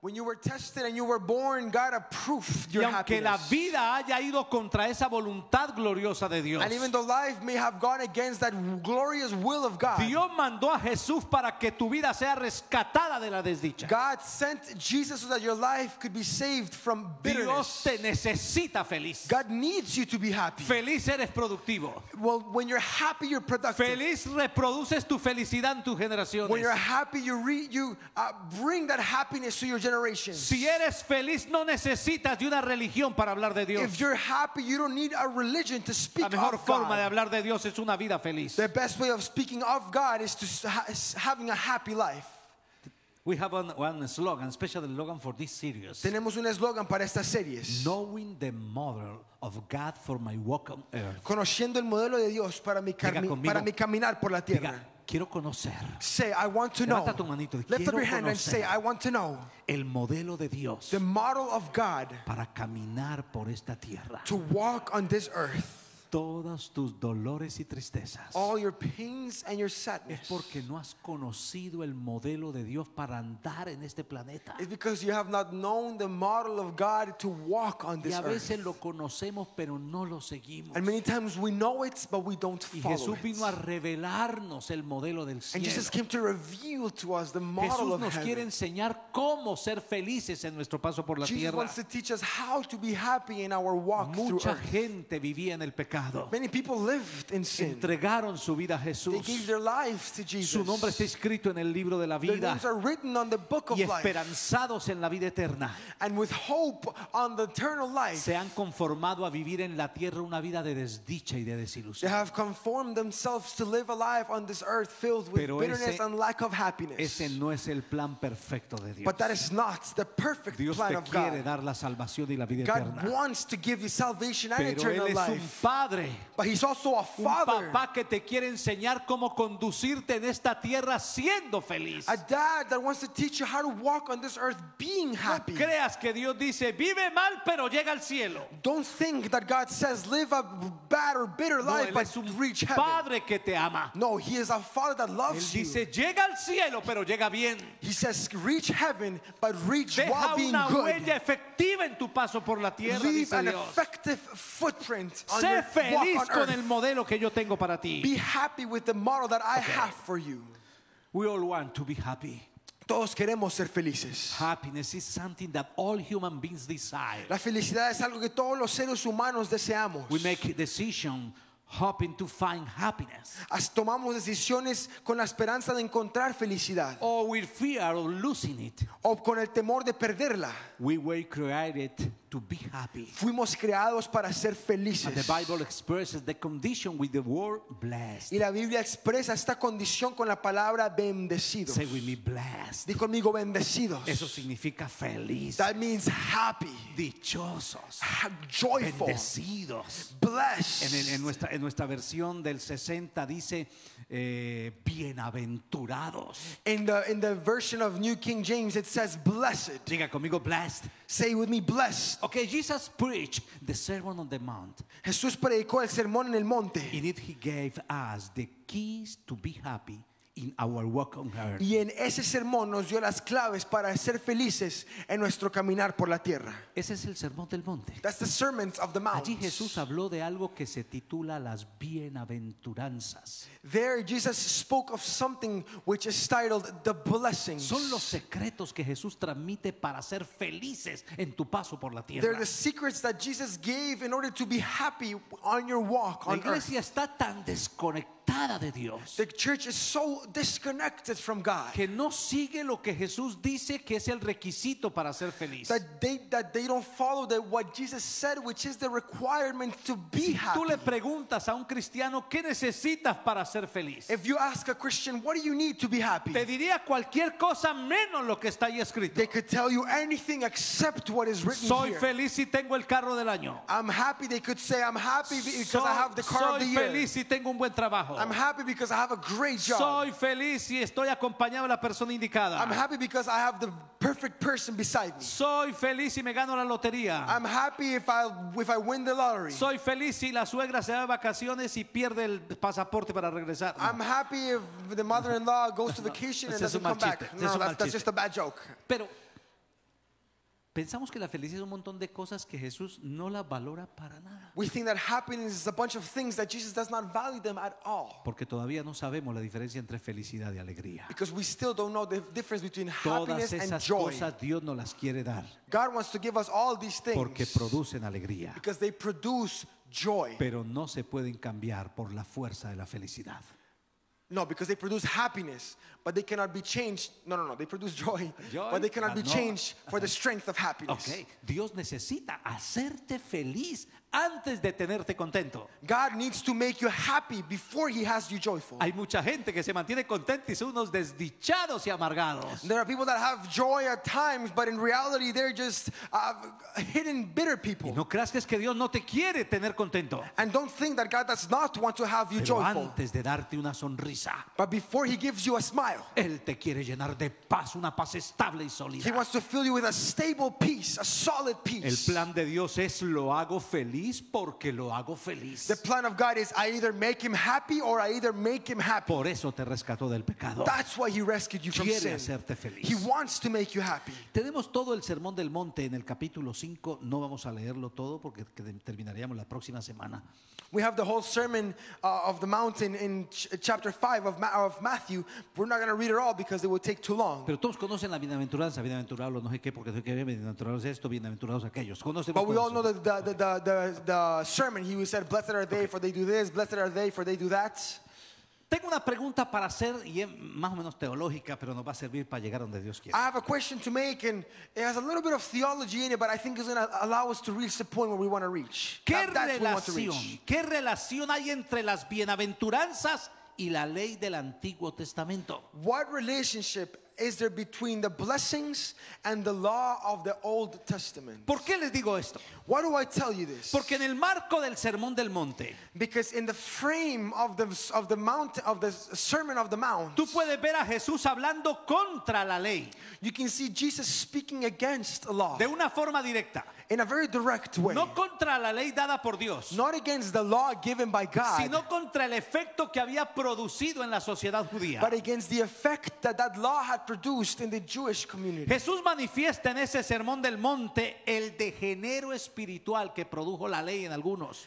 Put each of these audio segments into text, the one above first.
When you were tested and you were born, God approved your y aunque la happiness. vida haya ido contra esa voluntad gloriosa de Dios, And even though life may have gone against that glorious will of God, Dios mandó a Jesús para que tu vida sea rescatada de la desdicha. God sent Jesus so that your life could be saved from Dios bitterness. te necesita feliz. God needs you to be happy. Feliz eres productivo. Well, when you're happy, you're productive. Feliz reproduces tu felicidad en tus generaciones. When you're happy, you re, you uh, bring that happiness to your generations. Si eres feliz no necesitas de una religión para hablar de Dios. If you're happy, you don't need a religion to speak La mejor of forma de God. hablar de Dios es una vida feliz. The best way of speaking of God is to ha- is having a happy life. We have one, one slogan, special slogan for this series. Tenemos un eslogan para estas series. Knowing the model of God for my walk on earth. Conociendo el modelo de Dios para mi, Diga cami- conmigo. para mi caminar por la tierra. Diga, quiero conocer Say, I want to know. Levanta tu manito. Lift up your hand and say, I want to know el modelo de Dios the model of God para caminar por esta tierra. to walk on this earth. Todos tus dolores y tristezas All your pains and your es sadness. porque no has conocido el modelo de Dios para andar en este planeta. It's because you have not known the model of God to walk on Y this a veces earth. lo conocemos, pero no lo seguimos. And many times we know it, but we don't Y follow Jesús vino a it. revelarnos el modelo del And cielo. Jesus came to reveal to us the model Jesús of nos quiere heaven. enseñar cómo ser felices en nuestro paso por la Jesus tierra. wants to teach us how to be happy in our walk through Mucha earth. gente vivía en el pecado. Many people lived in sin. Entregaron su vida a They Jesús. gave their lives to Jesus. Su nombre está escrito en el libro de la Their vida names are written on the book of y life. esperanzados en la vida eterna. And with hope on the eternal life, Se han conformado a vivir en la tierra una vida de desdicha y de they desilusión. have conformed themselves to live a life on this earth filled with Pero bitterness ese- and lack of happiness. Ese no es el plan perfecto de Dios. But that is not the perfect Dios plan te of quiere God. dar la salvación y la vida God eterna. wants to give you salvation and Pero Él es un life. Padre. But He's also a Un father, papá que te quiere enseñar cómo conducirte en esta tierra siendo feliz. a dad that wants to teach you how to walk on this earth being No happy. creas que Dios dice, vive mal pero llega al cielo. Don't think that God says live a bad or bitter No, life Él but un reach heaven. padre que te ama. No, He is a father that Él loves you. dice, llega al cielo pero llega bien. He says reach heaven but reach Deja while being una good. huella efectiva en tu paso por la tierra, Leave dice an Dios. effective footprint on Sé your feliz con el modelo que yo tengo para ti. Be happy with the model that I have for you. We all want to be happy. Todos queremos ser felices. Happiness is something that all human beings desire. La felicidad es algo que todos los seres humanos deseamos. We make a decision hoping to find happiness. As- Tomamos decisiones con la esperanza de encontrar felicidad Or with fear of losing it. o con el temor de perderla. We were created to be happy. Fuimos creados para ser And felices. the Bible expresses the condition with the word blessed. Y la Biblia expresa esta condición con la palabra bendecido. Say with me, blessed. Di conmigo bendecidos. Eso significa feliz, That means happy, dichosos, joyful, bendecidos. En, blessed. el- en nuestra, en nuestra versión del 60 dice eh, bienaventurados. In the in the version of New King James, it says blessed. Diga conmigo, blessed. Say with me, blessed. Okay, Jesus preached the Sermon on the Mount. Jesús predicó el sermón en el monte. In it, he gave us the keys to be happy in our walk on earth. Y en ese sermón nos dio las claves para ser felices en nuestro caminar por la tierra. Ese es el Sermón del Monte. That's the sermons of the mount. Allí Jesús habló de algo que se titula las bienaventuranzas. There, Jesus spoke of something which is titled the blessings. Son los secretos que Jesús transmite para ser felices en tu paso por la They're tierra. the secrets that Jesus gave in order to be happy on your walk La on earth. iglesia está tan desconectada de Dios The church is so disconnected from God que no sigue lo que Jesús dice que es el requisito para ser feliz. that they that they don't follow the, what Jesus said, which is the requirement to be Si happy. tú le preguntas a un cristiano qué necesitas para ser feliz, If you ask a Christian, what do you need to be happy? te diría cualquier cosa menos lo que está ahí escrito. They could tell you anything except what is written Soy here. feliz si tengo el carro del año. I'm happy. They could say I'm happy because Soy, I have the car of the soy year. feliz si tengo un buen trabajo. I'm happy because I have a great job. Soy feliz y estoy acompañado de la persona indicada. I'm happy because I have the perfect person beside me. Soy feliz y me gano la lotería. I'm happy if I if I win the lottery. Soy feliz si la suegra se va de vacaciones y pierde el pasaporte para regresar. No. I'm happy if the mother-in-law goes to vacation and doesn't come back. No, that's, that's just a bad joke. Pero pensamos que la felicidad es un montón de cosas que Jesús no las valora para nada. We think that happiness is a bunch of things that Jesus does not value them at all. Porque todavía no sabemos la diferencia entre felicidad y alegría. Because we still don't know the difference between Todas happiness and esas joy. cosas Dios nos las quiere dar God wants to give us all these things porque producen alegría. because they produce joy. Pero no se pueden cambiar por la fuerza de la felicidad. No, because they produce happiness, but they cannot be changed. No, no, no. They produce joy, Joy, but they cannot be but no. changed for the strength of happiness. Ok, Dios necesita hacerte feliz antes de tenerte contento. God needs to make you happy before He has you joyful. Hay mucha gente que se mantiene contenta y son unos desdichados y amargados. There are people that have joy at times, but in reality, they're just uh, hidden bitter Y people. no creas que es que Dios no te quiere tener contento. And don't think that God does not want to have you Pero joyful. antes de darte una sonrisa, But before He gives you a smile, Él te quiere llenar de paz, una paz estable y He sólida. wants to fill you with a stable peace, a solid El peace. plan de Dios es lo hago feliz porque lo hago feliz. The plan of God is I either make Him happy or I either make Him happy. Por eso te rescató del pecado. That's why He rescued you from Quiere sin. hacerte feliz. He wants to make you happy. Tenemos todo el sermón del monte en el capítulo 5. No vamos a leerlo todo porque que- terminaríamos la próxima semana. We have the whole sermon uh, of the mountain in ch- chapter 5 of, Ma- of Matthew. We're not going to read it all because it would take too long. Pero todos conocen la bienaventuranza, bienaventurados no sé qué, porque que bienaventurados esto, bienaventurados aquellos. Conocemos But we all know eso. the, the, the, the, the sermon. He said, Blessed are they for they do this, blessed are they for they do that. Tengo una pregunta para hacer y es más o menos teológica, pero nos va a servir para llegar donde Dios quiere. I have a question to make, and it has a little bit of theology in it, but I think it's going to allow us to reach the point where we want to reach. ¿Qué That- that's what we want to relación, reach. qué relación hay entre las bienaventuranzas y la ley del Antiguo Testamento? What relationship is there between the blessings and the law of the Old Testament? ¿Por qué les digo esto? Why do I tell you this? Porque en el marco del Sermón del Monte, Because in the frame of the of the mount of the Sermon of the Mount, tú puedes ver a Jesús hablando contra la ley you can see Jesus speaking against the law de una forma directa, in a very direct way. no contra la ley dada por Dios, Not against the law given by God, sino contra el efecto que había producido en la sociedad judía. but against the effect that that law had produced in the Jewish community. Jesús manifiesta en ese sermón del monte el degenero espiritual que produjo la ley en algunos.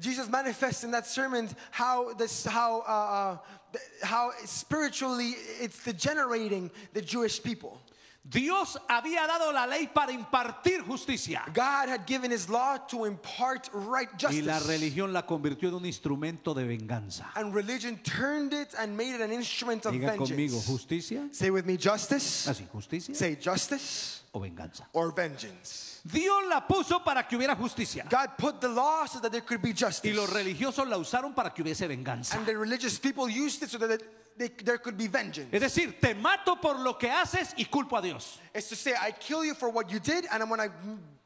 Jesus manifests in that sermon how this how uh, uh, how spiritually it's degenerating the Jewish people. Dios había dado la ley para impartir justicia God had given His law to impart right y la justice, religión la convirtió en un instrumento de venganza. and religion turned it and made it an instrument of Diga conmigo, vengeance. justicia, Say with me, justice. así, justicia Say justice o venganza. or vengeance. Dios la puso para que hubiera justicia God put the law so that there could be y justice, los religiosos la usaron para que hubiese venganza. and the religious people used it so that they, there could be vengeance. Es decir, te mato por lo que haces y culpo a Dios. It's to say, I kill you for what you did, and I'm gonna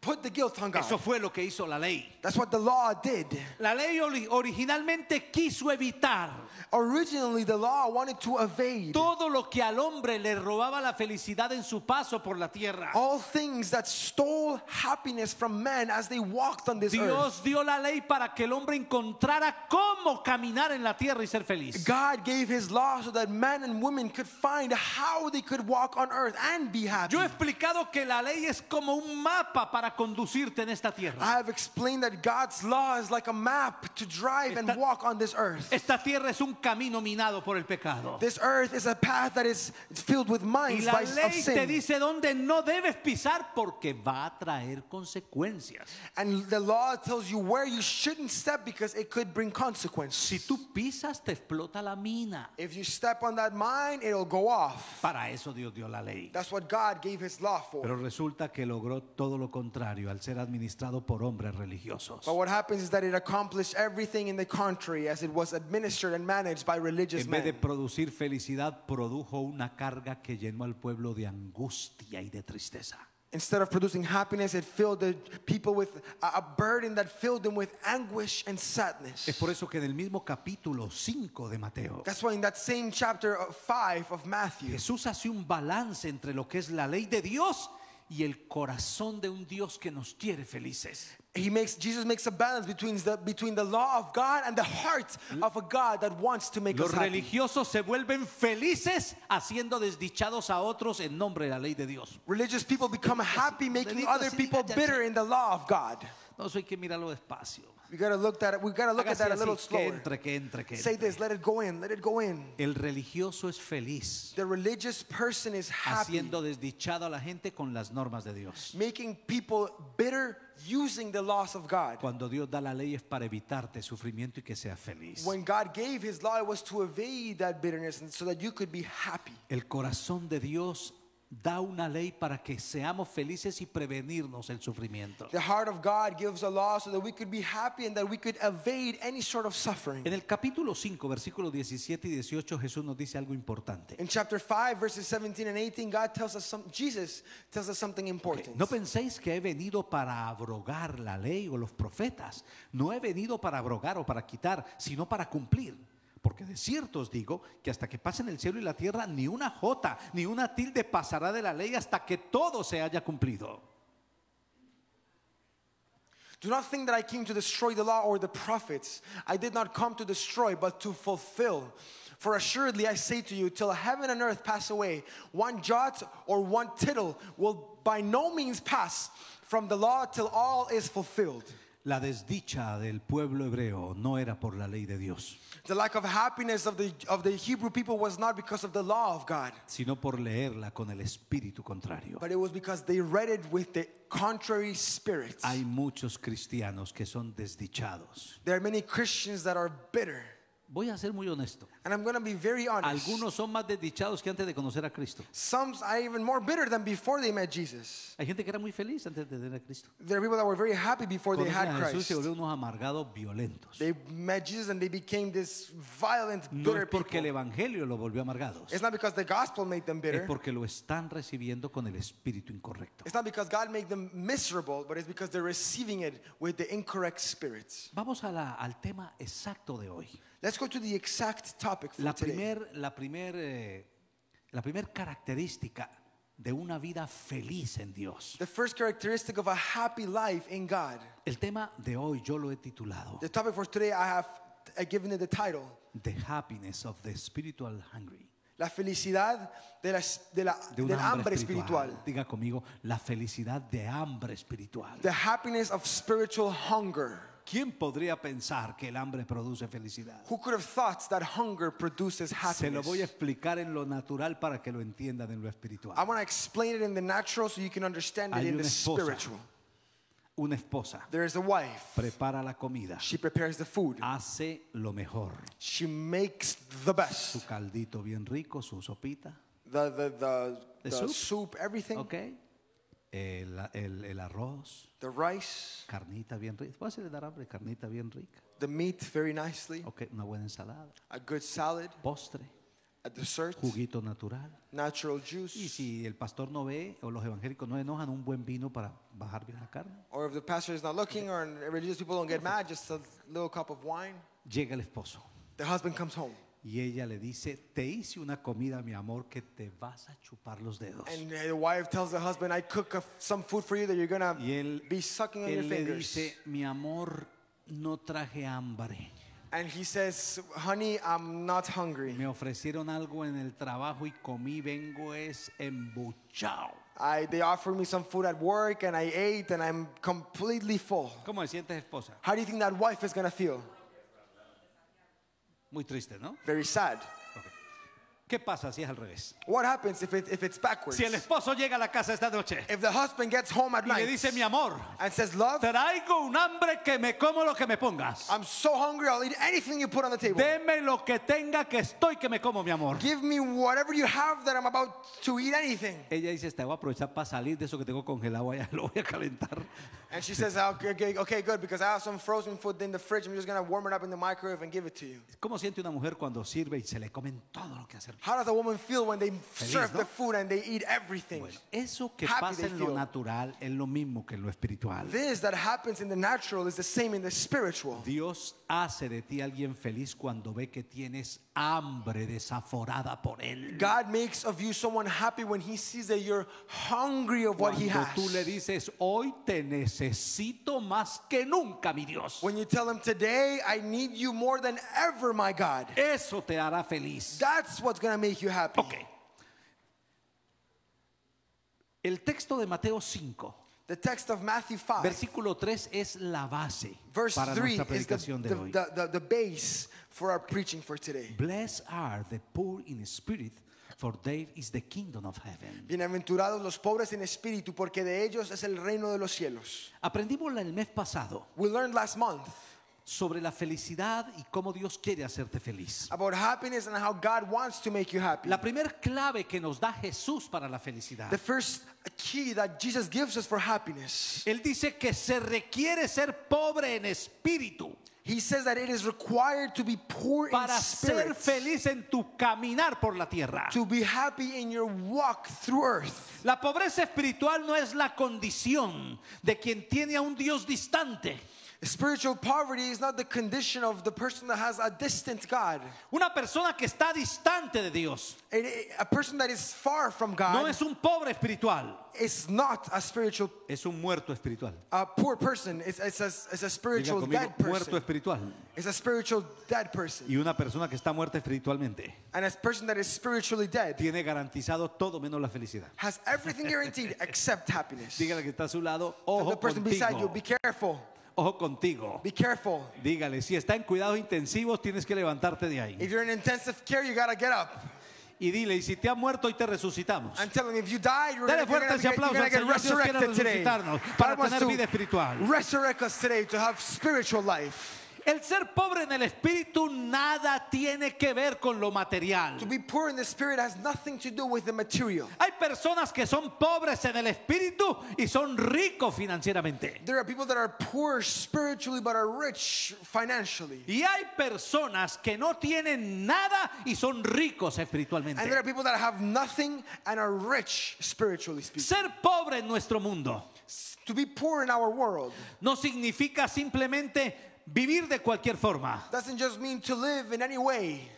put the guilt on God. Eso fue lo que hizo la ley. That's what the law did. La ley ori- originalmente quiso evitar Originally, the law wanted to evade todo lo que al hombre le robaba la felicidad en su paso por la tierra. all things that stole happiness from men as they walked on this earth. Dios dio la ley para que el hombre encontrara cómo caminar en la tierra y ser feliz. God gave His law so that men and women could find how they could walk on earth and be happy. Yo he explicado que la ley es como un mapa para conducirte en esta tierra. I have explained that God's law is like a map to drive and walk on this earth. Esta tierra es un camino minado por el pecado. This earth is a path that is filled with Y la by, of ley te sin. dice dónde no debes pisar porque va a traer consecuencias. And the law tells you where you shouldn't step because it could bring Si consequences. tú pisas, te explota la mina. If you step on that mine, it'll go off. Para eso Dios dio la ley. That's what God gave His law for. Pero resulta que logró todo lo contrario al ser administrado por hombres religiosos. But what happens is that it accomplished everything in the contrary as it was administered and managed by religious En vez de men. producir felicidad, produjo una carga que llenó al pueblo de angustia y de tristeza. Instead of producing happiness, it filled the people with a, a burden that filled them with anguish and Es sadness. por eso que en el mismo capítulo 5 de Mateo, That's why in that same chapter of 5 of Matthew, Jesús hace un balance entre lo que es la ley de Dios y el corazón de un Dios que nos quiere felices. he makes Jesus makes a balance between the between the law of God and the heart of a God that wants to make Los us happy. religiosos se vuelven felices haciendo desdichados a otros en nombre de la ley de Dios. Religious people become happy making other people bitter in the law of God. No, eso hay que mirarlo despacio. We gotta look that we gotta look at that a así, little que slower. entre, que entre, que Say entre. this, let it go in, let it go in. El religioso es feliz The religious person is happy, haciendo desdichado a la gente con las normas de Dios. making people bitter using the laws of God. Cuando Dios da la ley es para evitarte sufrimiento y que seas feliz. When God gave his law, it was to evade that bitterness and so that you could be happy. El corazón de Dios da una ley para que seamos felices y prevenirnos el sufrimiento. The heart of God gives a law so that we could be happy and that we could evade any sort of suffering. En el capítulo 5, versículos 17 y 18, Jesús nos dice algo importante. In chapter 5, verses 17 and 18, God tells us some, Jesus tells us something important. No penséis que he venido para abrogar la ley o los profetas. No he venido para abrogar o para quitar, sino para cumplir. Porque de cierto os digo que hasta que pasen el cielo y la tierra, ni una jota, ni una tilde pasará de la ley hasta que todo se haya cumplido. Do not think that I came to destroy the law or the prophets. I did not come to destroy, but to fulfill. For assuredly I say to you, till heaven and earth pass away, one jot or one tittle will by no means pass from the law till all is fulfilled. La desdicha del pueblo hebreo no era por la ley de Dios, The lack of happiness of the, of the Hebrew people was not because of the law of God, sino por leerla con el espíritu contrario. but it was because they read it with the contrary spirit. Hay muchos cristianos que son desdichados. There are many Christians that are bitter. Voy a ser muy honesto. And I'm going to be very honest. Algunos son más desdichados que antes de conocer a Cristo. Some are even more bitter than before they met Jesus. Hay gente que era muy feliz antes de tener a Cristo. There are people that were very happy before they had a Jesús Christ. se volvieron unos amargados violentos. They met Jesus and they became this violent, No bitter es porque el people. evangelio los volvió amargados. It's not because the gospel made them Es bitter. porque lo están recibiendo con el espíritu incorrecto. It's not because God made them miserable, but it's because they're receiving it with the incorrect spirits. Vamos a la- al tema exacto de hoy. Let's go to the exact topic for La today. primer, la primer, eh, la primer característica de una vida feliz en Dios. The first characteristic of a happy life in God. El tema de hoy yo lo he titulado The topic for today, I have uh, given it the title The Happiness of the Spiritual Hungry. La felicidad de la, de la- De del hambre hambre espiritual. espiritual. Diga conmigo, la felicidad de hambre espiritual. The happiness of spiritual hunger. ¿Quién podría pensar que el hambre produce felicidad? Who could have thought that hunger produces Se lo voy a happiness? explicar en lo natural para que lo entiendan en lo espiritual. I want to explain it in the natural so you can understand it Hay in una the spiritual. Una esposa There is a wife. prepara la comida, She prepares the food. hace lo mejor. She makes the Su best. caldito bien rico, su sopita, The, the, the, The the soup? soup, everything. ¿ok? El, el- el arroz, The rice, carnita bien rica. ¿Puede ser dar hambre? Carnita bien rica. the meat very nicely. Ok, una buena ensalada, A good salad, postre, dessert, juguito natural. natural Y juice. si el pastor no ve o los evangélicos no enojan, un buen vino para bajar bien la carne. Or if the pastor is not looking or religious people don't get mad, just a little cup of wine. Llega el esposo The husband comes home. y ella le dice, te hice una comida, mi amor, que te vas a chupar los dedos. And the wife tells the husband, I cook a, some food for you that you're Y él, be sucking on your él le fingers. dice, mi amor, no traje hambre. And he says, Honey, I'm not hungry. Me ofrecieron algo en el trabajo y comí, vengo es embuchado. I, they offered me some food at work and I ate and I'm completely full. ¿Cómo te sientes, esposa? How do you think that wife is going to feel? Muy triste, ¿no? Very sad. ¿Qué pasa si es al revés? What happens if, it, if it's backwards? Si el esposo llega a la casa esta noche If the husband gets home at y le night dice, mi amor, and says, Love, traigo un hambre que me como lo que me pongas. I'm so hungry, I'll eat anything you put on the table. Deme lo que tenga que estoy que me como, mi amor. Give me whatever you have that I'm about to eat anything. Ella dice, te voy a aprovechar para salir de eso que tengo congelado allá, lo voy a calentar. And she says, okay, okay, okay, good, because I have some frozen food in the fridge. I'm just going to warm it up in the microwave and give it to you. ¿Cómo siente una mujer cuando sirve y se le comen todo lo que hace? How does a woman feel when they serve ¿no? the food and they eat everything? Bueno, eso que Happy pasa they en lo feel. natural es lo mismo que en lo espiritual. This that happens in the natural is the same in the spiritual. Dios hace de ti alguien feliz cuando ve que tienes hambre desaforada por Él. God makes of you someone happy when he sees that you're hungry of what he Cuando has. tú le dices, hoy te necesito más que nunca, mi Dios. When you tell him today, I need you more than ever, my God. Eso te hará feliz. That's what's gonna make you happy. Ok. El texto de Mateo 5, The text of Matthew 5, versículo 3 es la base verse para 3 nuestra is the, predicación de hoy. the, the, the base for our preaching for today. Blessed are the poor in spirit, for theirs is the kingdom of heaven. Bienaventurados los pobres en espíritu, porque de ellos es el reino de los cielos. Aprendimos el mes pasado We learned last month sobre la felicidad y cómo Dios quiere hacerte feliz. about happiness and how God wants to make you happy. La primer clave que nos da Jesús para la felicidad. The first key that Jesus gives us for happiness, Él dice que se requiere ser pobre en espíritu he says that it is required to be poor in para ser spirit feliz en tu caminar por la tierra. to be happy in your walk through earth. La pobreza espiritual no es la condición de quien tiene a un Dios distante. Spiritual poverty is not the condition of the person that has a distant God. Una persona que está distante de Dios A, person that is far from God no es un pobre espiritual, is not a spiritual, es un muerto espiritual. a poor person. It's, it's, a, it's a spiritual conmigo, dead muerto person. espiritual. It's a spiritual dead person. Y una persona que está muerta espiritualmente And a person that is spiritually dead tiene garantizado todo menos la felicidad. has everything guaranteed except happiness. Dígale que está a su lado, To the ojo person beside you, be careful. Ojo contigo. Be careful. Dígale, si está en cuidados intensivos, tienes que levantarte de ahí. If you're in intensive care, you gotta get up. Y dile, y si te ha muerto, hoy te resucitamos. I'm telling you, if you died, you're Dale fuerte ese aplauso al Señor. Dios quiere today. resucitarnos God para tener vida espiritual. resurrect us today to have spiritual life. El ser pobre en el espíritu nada tiene que ver con lo material. To be poor in the spirit has nothing to do with the material. Hay personas que son pobres en el espíritu y son ricos financieramente. There are people that are poor spiritually but are rich financially. Y hay personas que no tienen nada y son ricos And espiritualmente. there are people that have nothing and are rich spiritually speaking. Ser pobre en nuestro mundo To be poor in our world no significa simplemente vivir de cualquier forma. doesn't just mean to live in any way.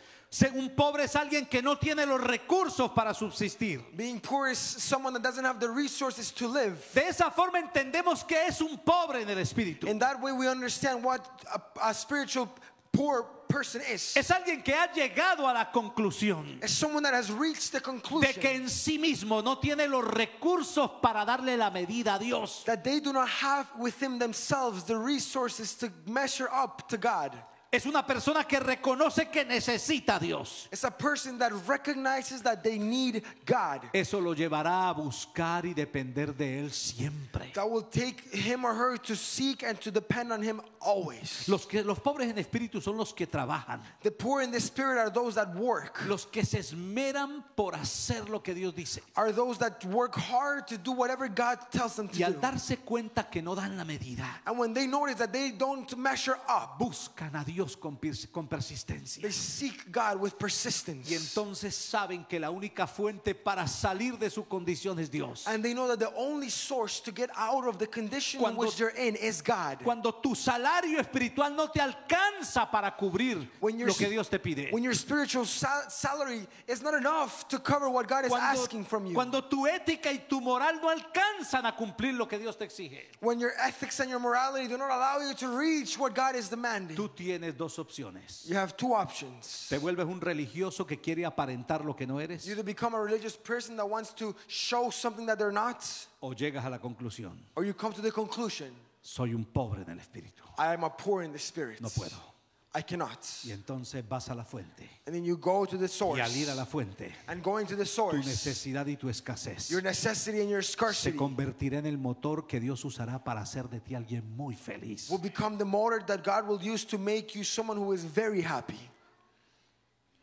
Un pobre es alguien que no tiene los recursos para subsistir. Being poor is someone that doesn't have the resources to live. De esa forma entendemos que es un pobre en el espíritu. In that way, we understand what a, a spiritual poor person is. Es alguien que ha llegado a la conclusión It's someone that has reached the de conclusion que en sí mismo no tiene los recursos para darle la medida a Dios. that they do not have within themselves the resources to measure up to God. Es una persona que reconoce que necesita a Dios. It's a person that recognizes that they need God. Eso lo llevará a buscar y depender de Él siempre. That will take him or her to seek and to depend on him always. Los, que, los pobres en espíritu son los que trabajan, The poor in the spirit are those that work, los que se esmeran por hacer lo que Dios dice. are those that work hard to do whatever God tells them to Y al do. darse cuenta que no dan la medida, And when they notice that they don't measure up, buscan a Dios con, pers- con persistencia. they seek God with persistence. Y entonces saben que la única fuente para salir de su condición es Dios. And they know that the only source to get out of the condition in Cuando- which they're in is God. Cuando tu salario espiritual no te alcanza para cubrir When your, lo que Dios te pide. when your spiritual sal- salary is not enough to cover what God is asking from you. cuando tu ética y tu moral no alcanzan a cumplir lo que Dios te exige. when your ethics and your morality do not allow you to reach what God is demanding. Tú tienes dos opciones. You have two options. Te vuelves un religioso que quiere aparentar lo que no eres You either become a religious person that wants to show something that they're not, o llegas a la conclusión, or you come to the conclusion, soy un pobre en el espíritu. I am a poor in the spirit. No puedo. I cannot. Y entonces vas a la fuente. And then you go to the Y source. al ir a la fuente, And going to the tu source, necesidad y tu escasez your necessity and your se scarcity convertirá en el motor que Dios usará para hacer de ti alguien muy feliz. will become the motor that God will use to make you someone who is very happy.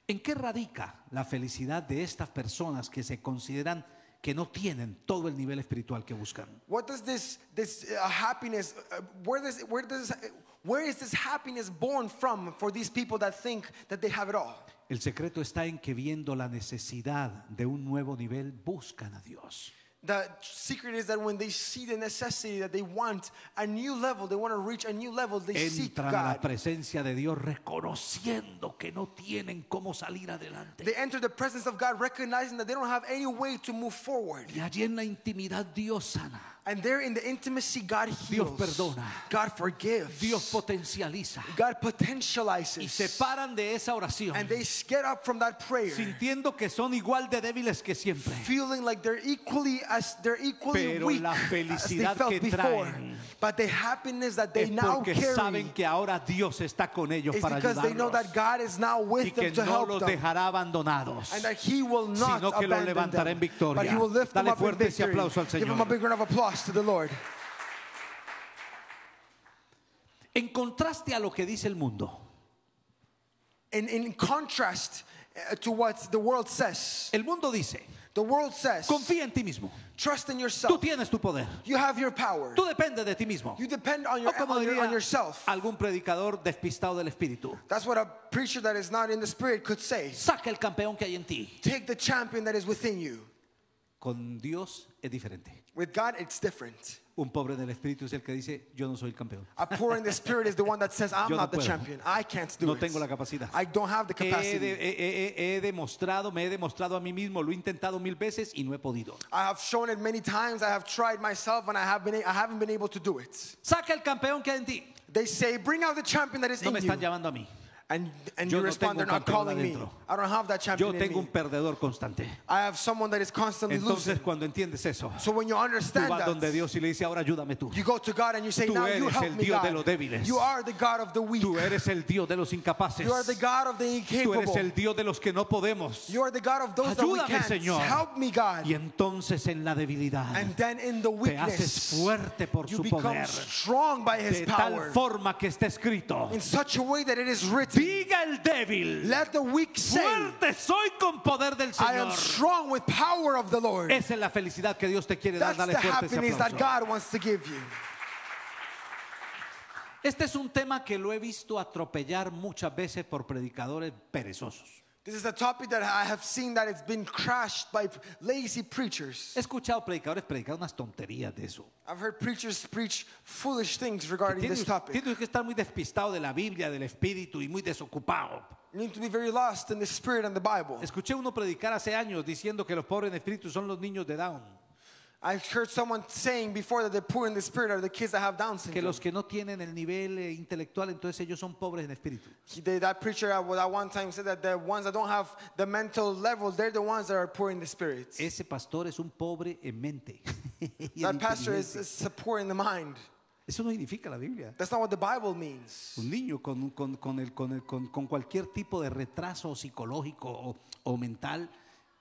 ¿En qué radica la felicidad de estas personas que se consideran que no tienen todo el nivel espiritual que buscan? What does this this uh, happiness? Uh, where does where does where is this happiness born from for these people that think that they have it all? El secreto está en que viendo la necesidad de un nuevo nivel, buscan a Dios. The secret is that when they see the necessity that they want a new level, they want to reach a new level, they seek Entran a la God. presencia de Dios reconociendo que no tienen cómo salir adelante. They enter the presence of God recognizing that they don't have any way to move forward. Y allí en la intimidad Dios sana, And there in the intimacy, God Dios heals. perdona. God forgives. Dios potencializa God y potentializes. se paran de esa oración And they get up from that prayer sintiendo que son igual de débiles que siempre. feeling like they're equally as they're equally Pero weak la as they felicidad felt que before. traen But the happiness that they Es now carry saben que ahora Dios está con ellos para because they know ayudarlos that God is now y with que them to no help los them. dejará abandonados. And that he will not sino que los levantará them, en victoria. but he will lift them Dale up in fuerte ese aplauso al Give him Señor. a big round of applause to the Lord. En contraste a lo que dice el mundo, In, in contrast uh, to what the world says, el mundo dice, the world says, confía en ti mismo. trust in Tú yourself. tienes tu poder. You have your power. Tú dependes de ti mismo. You depend on, your, O como on, diría on yourself. algún predicador despistado del espíritu. That's what a preacher that is not in the spirit could say. Saca el campeón que hay en ti. Take the champion that is within you. Con Dios es diferente. With God, it's different. Un pobre del espíritu es el que dice, yo no soy el campeón. A poor in the spirit is the one that says, I'm Yo no not the puedo. champion. I can't do No it. tengo la capacidad. I don't have the He, capacity. de- he- he- he demostrado, me he demostrado a mí mismo, lo he intentado mil veces y no he podido. I have shown it many times. I have tried myself and I, have been, I haven't been able to do it. Saca el campeón que hay en ti. They say, bring out the champion that is No in me you. están llamando a mí. And, and Yo you no respond, tengo they're un not campeón calling me. adentro. I don't have that champion in tengo me. un perdedor constante. I have someone that is constantly losing. Entonces cuando entiendes eso, So when you tú understand vas donde that, Dios y le dices, ahora ayúdame tú. you go to God and you say, Tú now you eres help el me, Dios de God. los débiles. You are the God of the weak. Tú eres el Dios de los incapaces. You are the God of the Tú eres incapable. el Dios de los que no podemos. You are the God of those that we Ayúdame, can't. Señor. Help me, God. Y entonces en la debilidad And then in the te haces weakness, fuerte por you su become poder. strong by His De tal power. forma que está escrito. In such a way that it is written, Diga el débil. let the weak say, Fuerte soy con poder del I am Señor. strong with power of the Lord. Esa es la felicidad que Dios te quiere dar. Dale the fuerte ese that. God wants to give you. Este es un tema que lo he visto atropellar muchas veces por predicadores perezosos. This is a topic that I have seen that it's been crashed by lazy preachers. He escuchado predicadores predicar unas tonterías de eso. I've heard preachers preach foolish things regarding this topic. tienes que estar muy despistado de la Biblia, del Espíritu y muy desocupado. You need to be very lost in the spirit and the Bible. Escuché uno predicar hace años diciendo que los pobres en espíritu son los niños de Down, I heard someone saying before that the poor in the spirit are the kids that have Down syndrome. que los que no tienen el nivel eh, intelectual, entonces ellos son pobres en espíritu. He- they- that preacher at at one time said that the ones that don't have the mental level, they're the ones that are poor in the spirit. Ese pastor es un pobre en mente. y en That pastor is, inteligencia. is poor in the mind. Eso no significa la Biblia. That's not what the Bible means. Un niño con, con- con el- con el- con- con cualquier tipo de retraso psicológico o, o mental,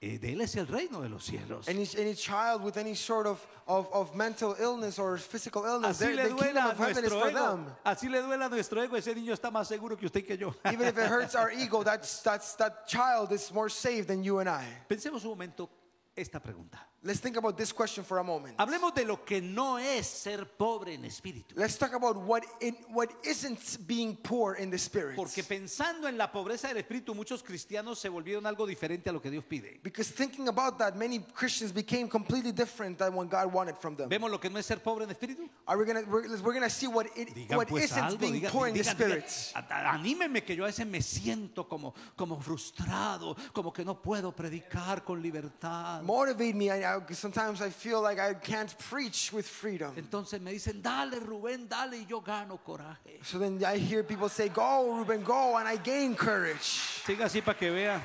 de él es el reino de los cielos. Any, any child with any sort of, of, of mental illness or physical illness, Así le the kingdom duela a of heaven is nuestro for ego. them. Así le duela a nuestro ego. Ese niño está más seguro que usted y que yo. Even if it hurts our ego, that's, that's, that child is more safe than you and I. Pensemos un momento esta pregunta. Let's think about this question for a moment. Hablemos de lo que no es ser pobre en espíritu. Let's talk about what, in, what isn't being poor in the spirit. Porque pensando en la pobreza del espíritu, muchos cristianos se volvieron algo diferente a lo que Dios pide. Because thinking about that, many Christians became completely different than what God wanted from them. ¿Vemos lo que no es ser pobre en espíritu? Are we gonna we're, we're gonna see what it Digan what pues isn't algo, being digan, poor in the digan, spirit? digan, a- a- anímenme que yo a veces me siento como, como frustrado, como que no puedo predicar con libertad. Motivate me. I, I, sometimes I feel like I can't preach with freedom. Entonces me dicen, dale Rubén, dale y yo gano coraje. So then I hear people say, "Go, Ruben, go," and I gain courage. Siga así para que vea.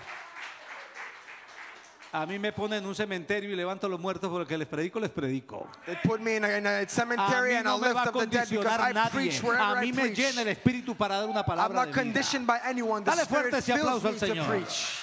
A mí me ponen en un cementerio y levanto los muertos porque les predico, les predico. They put me in a, in a A cemetery mí and no I'll lift a up the dead because I nadie. preach wherever A mí I me preach. llena el espíritu para dar una I'm palabra not de vida. conditioned by anyone. The Dale Spirit fuerte ese fills aplauso me al to Señor. preach.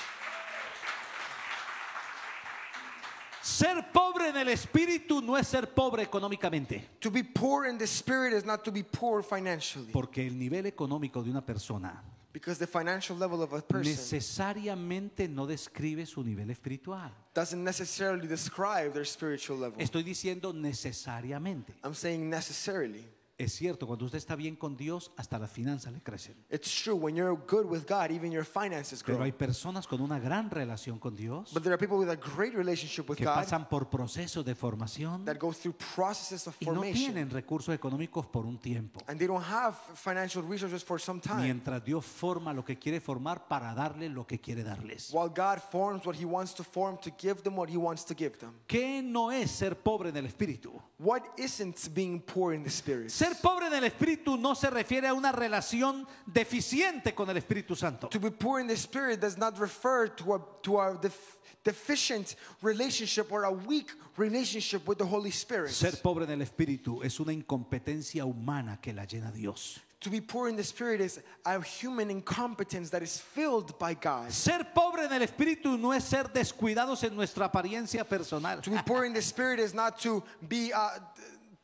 Ser pobre en el espíritu no es ser pobre económicamente. To be poor in the spirit is not to be poor financially, Porque el nivel económico de una persona because the financial level of a person necesariamente no describe su nivel espiritual. doesn't necessarily describe their spiritual level. Estoy diciendo necesariamente. I'm saying necessarily. Es cierto, cuando usted está bien con Dios, hasta las finanzas le crecen. It's true. When you're good with God, even your finances Pero grow. hay personas con una gran relación con Dios But there are people with a great relationship with que God pasan por procesos de formación that go through processes of y no formation. tienen recursos económicos por un tiempo. And they don't have financial resources for some time. Mientras Dios forma lo que quiere formar para darle lo que quiere darles. While God forms what He wants to form to give them what He wants to give them. ¿Qué no es ser pobre en el espíritu? What isn't being poor in the Spirit? Ser pobre en el espíritu no se refiere a una relación deficiente con el Espíritu Santo. To be poor in the Spirit does not refer to a, to a def- deficient relationship or a weak relationship with the Holy Spirit. Ser pobre en el espíritu es una incompetencia humana que la llena Dios. To be poor in the Spirit is a human incompetence that is filled by God. Ser pobre en el espíritu no es ser descuidados en nuestra apariencia personal. To be poor in the Spirit is not to be uh,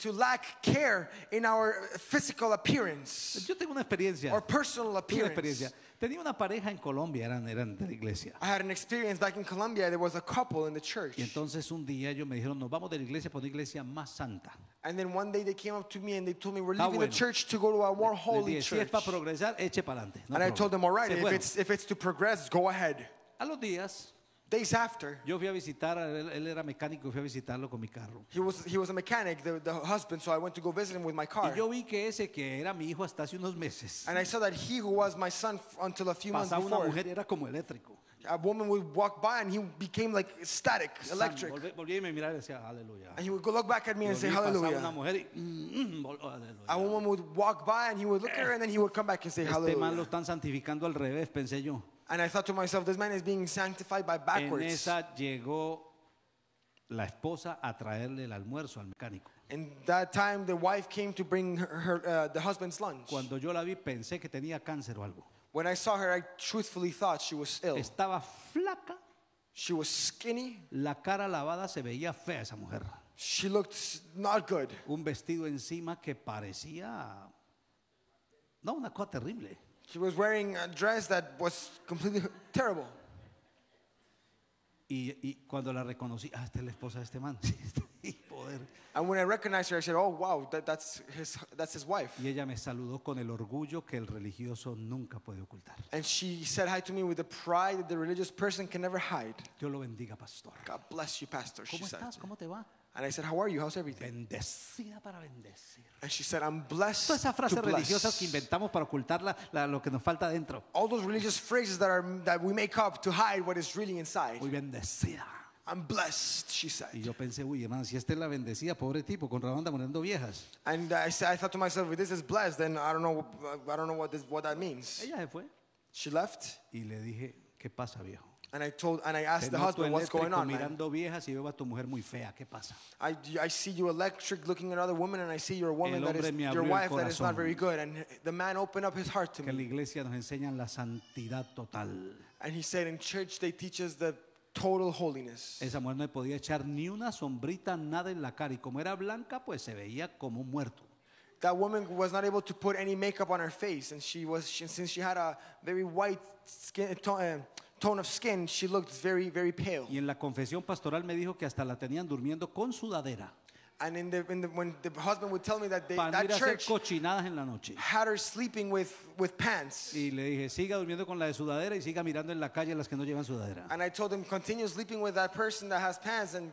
to lack care in our physical appearance Yo tengo una experiencia. or personal una appearance. experiencia. Tenía una pareja en Colombia, eran, eran de la iglesia. I had an experience back in Colombia. There was a couple in the church, Y entonces un día ellos me dijeron, nos vamos de la iglesia por una iglesia más santa. and then one day they came up to me and they told me we're Está leaving bueno. the church to go to a more Les holy dije, si es church. para progresar, eche para adelante. no And I problema." told them, all right, Se if fueron. it's if it's to progress, go ahead. A los días, Days after, yo fui a visitar, él, él era mecánico, y fui a visitarlo con mi carro. he was he was a mechanic, the, the husband, so I went to go visit him with my car. Y yo vi que ese que era mi hijo hasta hace unos meses, And I saw that he who was my son f- until a few months pasaba una before, mujer y era como eléctrico. a woman would walk by and he became like static, electric. volví- Volvía y me miraba y decía, aleluya. And he would go look back at me and say Volví pasaba una hallelujah. mujer y, mm, mm, vol- aleluya. A woman would walk by and he would look at her and then he would come back and say Este man lo hallelujah. están santificando al revés, pensé yo. And I thought to myself, this man is being sanctified by En backwards. esa llegó la esposa a traerle el almuerzo al mecánico. And that time the wife came to bring her, her uh, the husband's lunch. Cuando yo la vi pensé que tenía cáncer o algo. When I saw her, I truthfully thought she was ill. Estaba flaca, She was skinny. la cara lavada, se veía fea esa mujer. She looked not good. Un vestido encima que parecía... No, una cosa terrible. She was wearing a dress that was completely terrible. Y, y cuando la reconocí, ah, esta es la esposa de este man. Poder. And when I recognized her, I said, "Oh wow, that, that's his that's his wife." Y ella me saludó con el orgullo que el religioso nunca puede ocultar. And she said hi to me with the pride that the religious person can never hide. Dios lo bendiga, pastor. God bless you, pastor. She ¿Cómo said. ¿Cómo te va? And I said, "How are you? How's everything?" Bendecida para bendecir. And she said, "I'm blessed Todas esas frases religiosas que inventamos para ocultar la- la- lo que nos falta dentro. All those religious phrases that are that we make up to hide what is really inside. Muy bendecida. I'm blessed, she Y said. yo pensé, uy, hermano, si esta es la bendecida, pobre tipo, con razón anda muriendo viejas. And I said, I thought to myself, if this is blessed, then I don't know, I don't know what this, what that means. Ella se fue. She left, Y le dije, ¿qué pasa, viejo? And I told, and I Te asked the husband, what's going on, man? viejas y veo a tu mujer muy fea, ¿qué pasa? I, I see you electric looking at other women, and I see you're a woman that is your wife that is not very good. And the man opened up his heart to Que en la me, iglesia nos enseñan la santidad total. and he said, in church they teach us the total holiness. Esa mujer no podía echar ni una sombrita, nada en la cara. Y como era blanca, pues se veía como un muerto. That woman was not able to put any makeup on her face, and she was she, since she had a very white skin tone, uh, tone of skin, she looked very very pale. Y en la confesión pastoral me dijo que hasta la tenían durmiendo con sudadera. And in the, in the when the husband would tell me that they, Para that ir a hacer church cochinadas en la noche. had her sleeping with with pants. Y le dije, siga durmiendo con la de sudadera y siga mirando en la calle las que no llevan sudadera. And I told him, continue sleeping with that person that has pants, and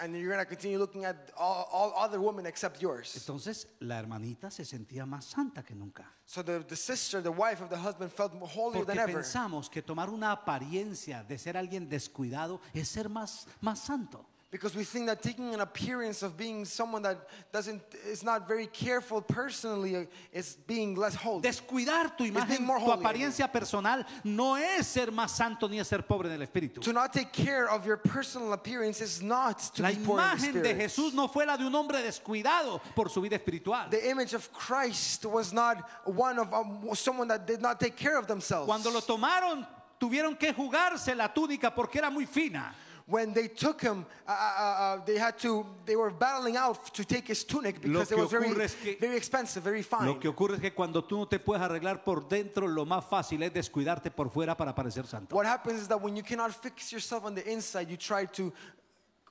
and you're gonna continue looking at all, all other women except yours. Entonces la hermanita se sentía más santa que nunca. So the, the sister, the wife of the husband, felt holier Porque than ever. pensamos que tomar una apariencia de ser alguien descuidado es ser más, más santo. Because we think that taking an appearance of being someone that doesn't is not very careful personally uh, is being less holy. Descuidar tu imagen, tu apariencia personal no es ser más santo ni es ser pobre en el espíritu. to not take care of your personal appearance is not to La be poor in the imagen de. Jesús no fue la de un hombre descuidado por su vida espiritual. The image of Christ was not one of um, someone that did not take care of themselves. Cuando lo tomaron, tuvieron que jugarse la túnica porque era muy fina. When they took him, uh, uh, uh, they had to. They were battling out to take his tunic because it was very, es que- very expensive, very fine. Lo que ocurre es que cuando tú no te puedes arreglar por dentro, lo más fácil es descuidarte por fuera para parecer santo. What happens is that when you cannot fix yourself on the inside, you try to.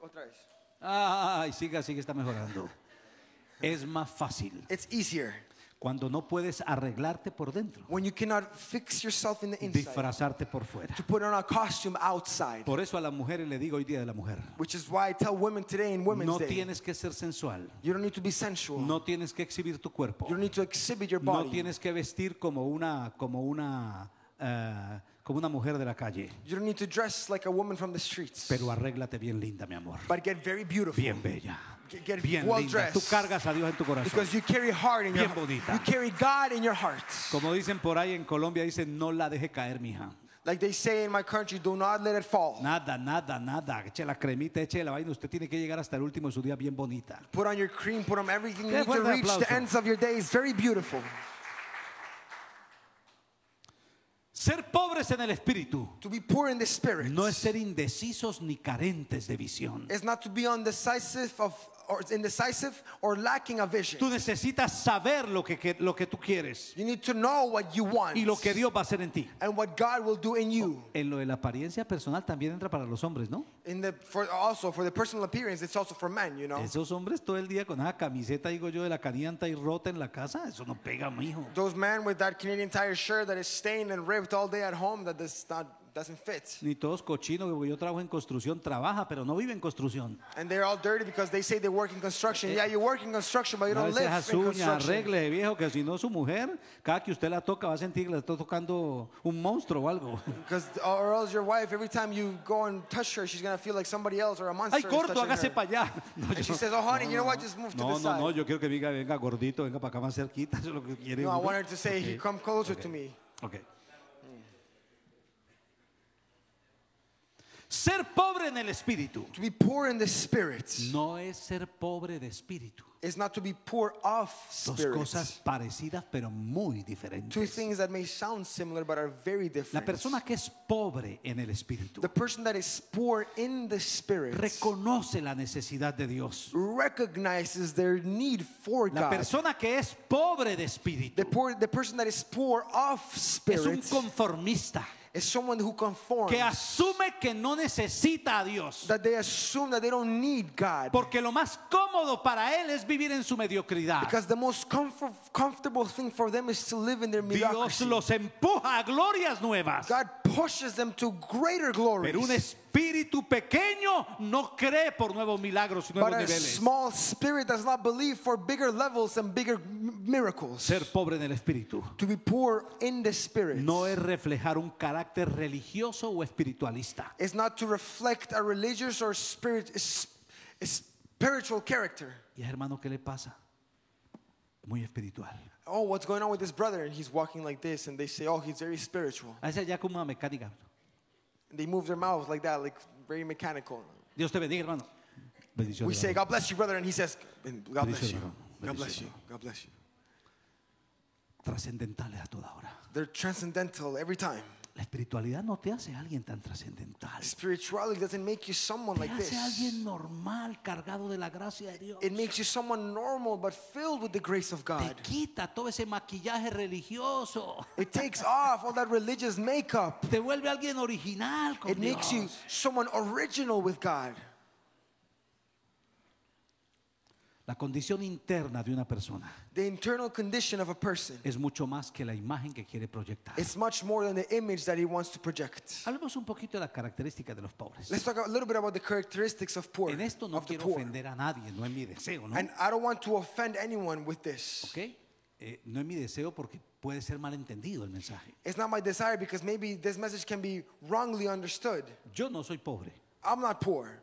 Otra vez. Ay, siga, sigue, está mejorando. Es más fácil It's easier cuando no puedes arreglarte por dentro, when you cannot fix yourself in the inside disfrazarte por fuera. to put on a costume outside. Por eso a las mujeres le digo hoy día de la mujer, Which is why I tell women today in Women's no Day, tienes que ser sensual, you don't need to be sensual. no tienes que exhibir tu cuerpo, You don't need to exhibit your no body. tienes que vestir como una como una eh, como una mujer de la calle, You don't need to dress like a woman from the streets. pero arréglate bien linda, mi amor, But get very beautiful. bien bella, Get- bien well linda. Tú cargas a Dios en tu corazón. Because you carry heart in your Bien bonita. You carry God in your heart. Como dicen por ahí en Colombia, dicen no la deje caer, mija. Like they say in my country, do not let it fall. Nada, nada, nada. Eche la cremita, eche la vaina. Usted tiene que llegar hasta el último de su día bien bonita. Put on your cream, put on everything you need to reach the aplauso. ends of your days. Very beautiful. Ser pobres en el espíritu To be poor in the spirit no es ser indecisos ni carentes de visión. is not to be undecisive of or indecisive or lacking a vision. Tú necesitas saber lo que, que- lo que tú quieres You need to know what you want y lo que Dios va a hacer en ti. and what God will do in you. En lo de la apariencia personal también entra para los hombres, ¿no? In the for also for the personal appearance, it's also for men, you know. Esos hombres todo el día con esa camiseta, digo yo, de la canianta y rota en la casa, eso no pega, mijo. Those men with that Canadian Tire shirt that is stained and ripped all day at home that does not doesn't fit. Ni todos cochinos, porque yo trabajo en construcción, trabaja, pero no vive en construcción. And they're all dirty because they say they work in construction. Yeah, you work in construction, but you No don't live in construction. arregle viejo, que si no su mujer, cada que usted la toca va a sentir que le está tocando un monstruo o algo. Because or else your wife, every time you go and touch her, she's gonna feel like somebody else or a monster Ay, touching hágase para allá. No, And she says, "Oh, honey, you know what? Just move to no, the no, side." no, yo quiero que diga, venga gordito, venga para acá más cerquita, eso es lo que quiere. No, I uno. want her to say, Ok, "Come closer to me." ok. Ser pobre en el espíritu To be poor in the spirit no es ser pobre de espíritu. not to be poor of Dos spirit. cosas parecidas pero muy Two diferentes. things that may sound similar but are very La different. persona que es pobre en el espíritu the person that is poor in the spirit reconoce la necesidad de Dios. recognizes their need for La God. persona que es pobre de espíritu The, poor, the person that is poor of es un spirit conformista is someone who conforms. que asume que no necesita a Dios. that they assume that they don't need God. Porque lo más cómodo para él es vivir en su mediocridad. because the most comfort, comfortable thing for them is to live in their Dios mediocrity. los empuja a glorias nuevas. God pushes them to greater glories. Pero un espíritu pequeño no cree por nuevos milagros y but nuevos a niveles. small spirit does not believe for bigger levels and bigger miracles. Ser pobre en el espíritu to be poor in the spirit no es reflejar un carácter religioso o espiritualista. is not to reflect a religious or spirit, spiritual character. Y hermano, ¿qué le pasa? Muy espiritual. Oh, what's going on with this brother? And he's walking like this, and they say, oh, he's very spiritual. Hace allá como una mecánica. And they move their mouths like that, like very mechanical. Dios te bendiga, hermano. Bendiciones. We say. God bless you, brother, and he says, God bless you. God bless you. God bless you. Trascendentales a toda hora. They're transcendental every time. La espiritualidad no te hace alguien tan trascendental. Spirituality doesn't make you someone Te like hace this. alguien normal, cargado de la gracia de Dios. It makes you someone normal but filled with the grace of Te God. quita todo ese maquillaje religioso. It takes off all that religious makeup. Te vuelve alguien original con It makes you Dios. someone original with God. La condición interna de una persona The internal condition of a person es mucho más que la imagen que quiere proyectar. is much more than the image that he wants to project. Hablemos un poquito de las características de los pobres. Let's talk a little bit about the characteristics of poor. En esto no of the quiero poor. ofender a nadie, no es mi deseo, ¿no? And I don't want to offend anyone with this. ¿Ok? Eh, no es mi deseo porque puede ser malentendido el mensaje. It's not my desire because maybe this message can be wrongly understood. Yo no soy pobre. I'm not poor.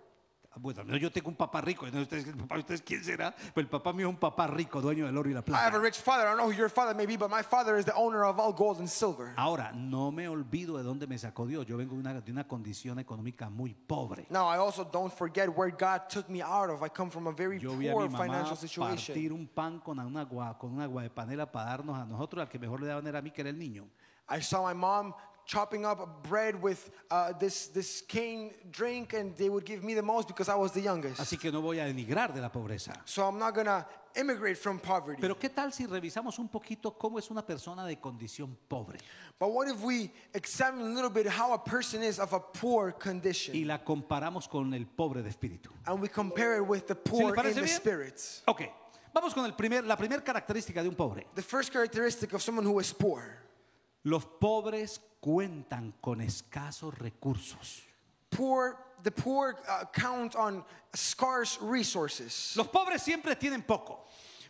Bueno, yo tengo un papá rico. ¿no? ¿Ustedes, papá, ¿ustedes quién será? Pues el papá mío es un papá rico, dueño del oro y la I have a plata. rich father. I don't know who your father may be, but my father is the owner of all gold and silver. Ahora, no me olvido de dónde me sacó Dios. Yo vengo de una, de una condición económica muy pobre. Now, I also don't forget where God took me out of. I come from a very Yo vi a poor mi mamá financial situation. partir un pan con una, gua- con una agua de panela para darnos a nosotros. Al que mejor le daban era a mí, que era el niño. I saw my mom chopping up bread with uh, this, this cane drink, and they would give me the most because I was the youngest. Así que no voy a denigrar de la pobreza. So I'm not gonna immigrate from poverty. Pero ¿qué tal si revisamos un poquito cómo es una persona de condición pobre but what if we examine a little bit how a person is of a poor condition, y la comparamos con el pobre de espíritu? and we compare it with the poor in parece the bien? spirits? Ok, Vamos con el primer, la primera característica de un pobre. The first characteristic of someone who is poor. Los pobres cuentan con escasos recursos. Poor, the poor uh, count on scarce resources. Los pobres siempre tienen poco.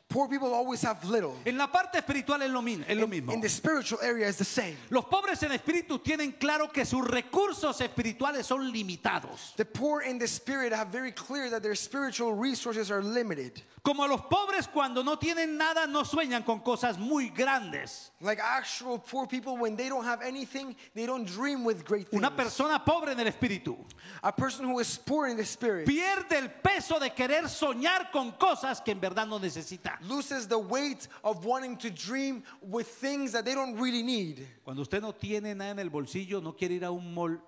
Poor people always have little. En la parte espiritual es lo, min- es lo mismo. In the spiritual area is the same. Los pobres en espíritu tienen claro que sus recursos espirituales son limitados. The poor in the spirit have very clear that their spiritual resources are limited. Como los pobres cuando no tienen nada no sueñan con cosas muy grandes. Like actual poor people, when they don't have anything, they don't dream with great things. Una persona pobre en el espíritu A person who is poor in the spirit pierde el peso de querer soñar con cosas que en verdad no necesita. Loses the weight of wanting to dream with things that they don't really need. Cuando usted no tiene nada en el bolsillo, no quiere ir a un mall,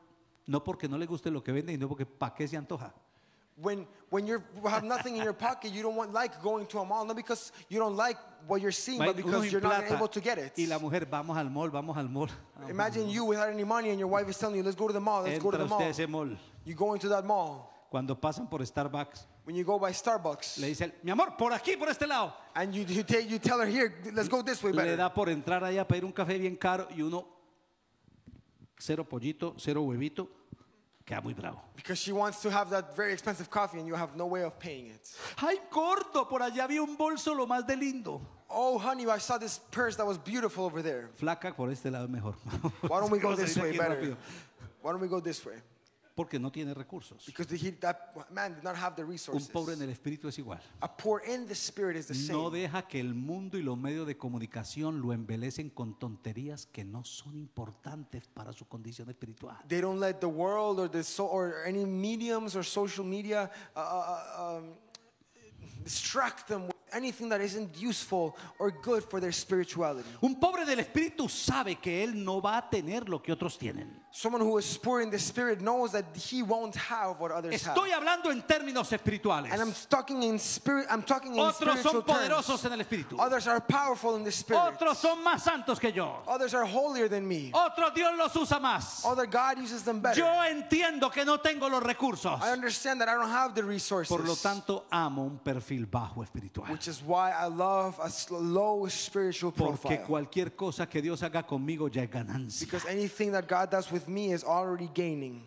no porque no le guste lo que vende, sino porque para qué se antoja. When when you have nothing in your pocket, you don't want like going to a mall, not because you don't like what you're seeing, Va but because you're not able to get it. y la mujer, vamos al mall, vamos al mall. Imagine you without any money and your wife is telling you, let's go to the mall, let's go to Entra the usted mall. ese mall. You go into that mall. Cuando pasan por Starbucks, When you go by Starbucks le dice, mi amor, por aquí, por este lado. and you, you, take, you tell her, here, let's go this way Le better. da por entrar allá a pedir un café bien caro y uno, cero pollito, cero huevito, queda muy bravo. Because she wants to have that very expensive coffee and you have no way of paying it. Ay, corto, por allá había un bolso lo más de lindo. Oh, honey, I saw this purse that was beautiful over there. Flaca, por este lado mejor. Why don't we go this way better? Why don't we go this way? Porque no tiene recursos. Because the, that man did not have the Un resources. pobre en el espíritu es igual. A poor in the spirit is the No same. deja que el mundo y los medios de comunicación lo embelecen con tonterías que no son importantes para su condición espiritual. They don't let the world or the so, or any mediums or social media uh, uh, um, distract them with anything that isn't useful or good for their spirituality. Un pobre del espíritu sabe que él no va a tener lo que otros tienen. Someone who is poor in the spirit knows that he won't have what others have. Estoy hablando en términos espirituales. And I'm talking in spirit. I'm talking in Otros spiritual son poderosos en el espíritu. Others are powerful in the spirit. Otros son más santos que yo. Others are holier than me. Otros Dios los usa más. Other God uses them better. Yo entiendo que no tengo los recursos. I understand that I don't have the resources. Por lo tanto, amo un perfil bajo espiritual. which is why I love a low spiritual Porque profile. cualquier cosa que Dios haga conmigo ya es ganancia. Because anything that God does with me is already gaining.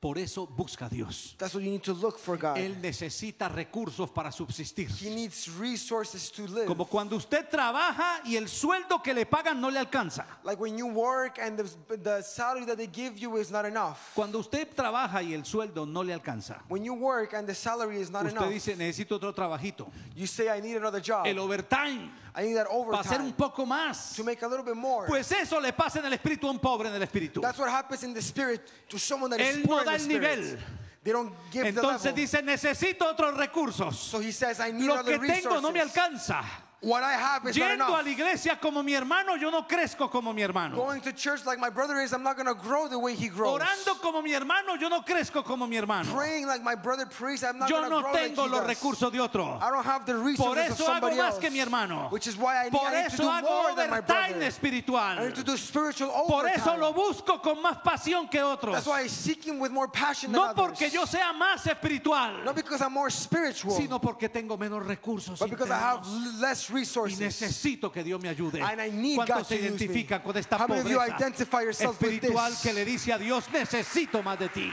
Por eso busca a Dios. That's what you need to look for God. Él necesita recursos para subsistir. He needs resources to live. Como cuando usted trabaja y el sueldo que le pagan no le alcanza. Like when you work and the, the salary that they give you is not enough. Cuando usted trabaja y el sueldo no le alcanza. When you work and the salary is not Usted enough, dice, necesito otro trabajito. you say, I need another job. El overtime. I need that Para hacer un poco más. to make a little bit more. Pues eso le pasa en el espíritu a un pobre en el espíritu. That's what happens in the spirit to someone that is Él poor no da el nivel. They don't give the Entonces level. dice, necesito otros recursos. so he says, I need Lo other que tengo no me alcanza. What I have is not Yendo a enough. la iglesia como mi hermano, yo no crezco como mi hermano. Going to church like my brother is, I'm not going to grow the way he grows. Orando como mi hermano, yo no crezco como mi hermano. Praying like my brother prays, I'm not Yo going to no grow tengo like los does. recursos de otro. I don't have the Por resources of eso hago somebody más else. que mi hermano. Which is why I need, Por I need to do hago more than my brother. I espiritual. need to do spiritual Por overtime. eso lo busco con más pasión que otros. That's why I seek him with more passion than No others. porque yo sea más espiritual, Not because I'm more spiritual, sino porque tengo menos recursos but because I have internos. Less Y resources. necesito que Dios me ayude. And I need ¿Cuántos God se identifican con esta How pobreza identify yourself with espiritual que le dice a Dios, necesito más de ti?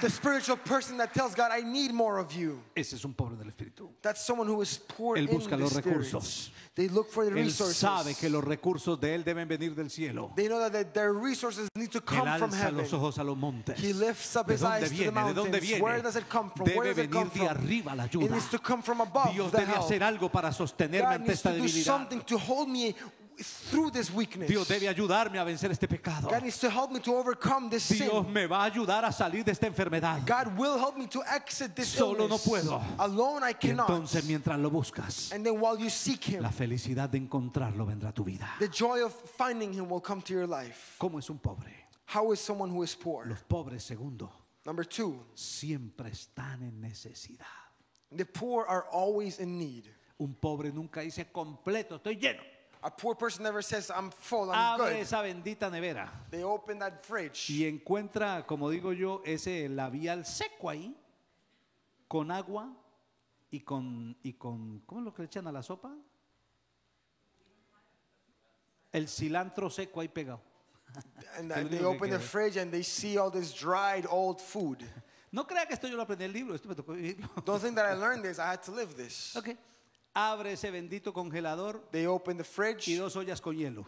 The spiritual person that tells God, I need more of you. Ese es un pobre del espíritu. That's someone who is poor Él in busca the los spirit. recursos. They look for the Él resources. sabe que los recursos de él deben venir del cielo. They know that the- their resources need to Él come from alza heaven. los ojos a los montes. He lifts up ¿De his dónde eyes to the viene? ¿De dónde mountains. viene? Where does it come from? Debe Where does it come venir de from? arriba la It ayuda. needs to come from above. Dios the debe help. hacer algo para sostenerme God ante needs esta to do debilidad. something to hold me through this weakness. Dios debe ayudarme a vencer este pecado. God needs to help me to overcome this Dios sin. me va a ayudar a salir de esta enfermedad. God will help me to exit this Solo no illness. puedo. Alone I Y cannot. entonces mientras lo buscas, and then while you seek Him, la felicidad de encontrarlo vendrá a tu vida. the joy of finding Him will come to your life. ¿Cómo es un pobre? How is someone who is poor? Los pobres, segundo, Number two, siempre están en necesidad. the poor are always in need. Un pobre nunca dice completo, estoy lleno. A poor person never says, I'm full, I'm Abre good. esa bendita nevera They open that fridge y encuentra, como digo yo, ese labial seco ahí, con agua y con, y con, ¿cómo es lo que le echan a la sopa? El cilantro seco ahí pegado. And uh, they que open the fridge and they see all this dried old food. No crea que esto yo lo aprendí en el libro, esto me tocó vivirlo. Don't think that I learned this. I had to live this. Ok. Abre ese bendito congelador They open the fridge y dos ollas con hielo.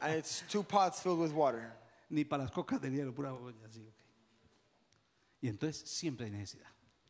and it's two pots filled with water. Ni para las cocas de hielo, pura olla. Y entonces siempre hay necesidad.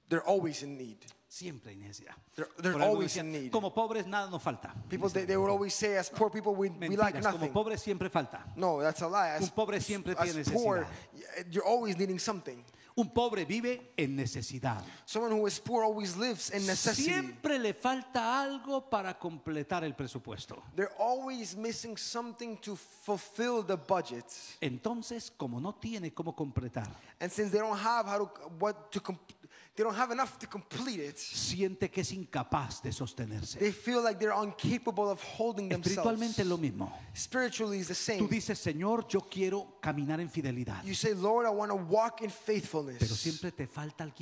They're always in need. Siempre hay necesidad. They're- always in need. Como pobres nada nos falta. People, they, they would always say, as poor people, we, we like Mentiras, como nothing. pobres siempre falta. No, that's a lie. As, Un pobre siempre as tiene poor, necesidad. you're always needing something. Un pobre vive en necesidad. Someone who is poor always lives in necessity. Siempre le falta algo para completar el presupuesto. They're always missing something to fulfill the budget. Entonces, como no tiene cómo completar, And since they don't have how to what to com- they don't have enough to complete it, siente que es incapaz de sostenerse. they feel like they're incapable of holding Espiritualmente es themselves. lo mismo. Spiritually is the Tú same. dices, Señor, yo quiero caminar en fidelidad, You say, Lord, I want to walk in pero faithfulness. siempre te falta algo,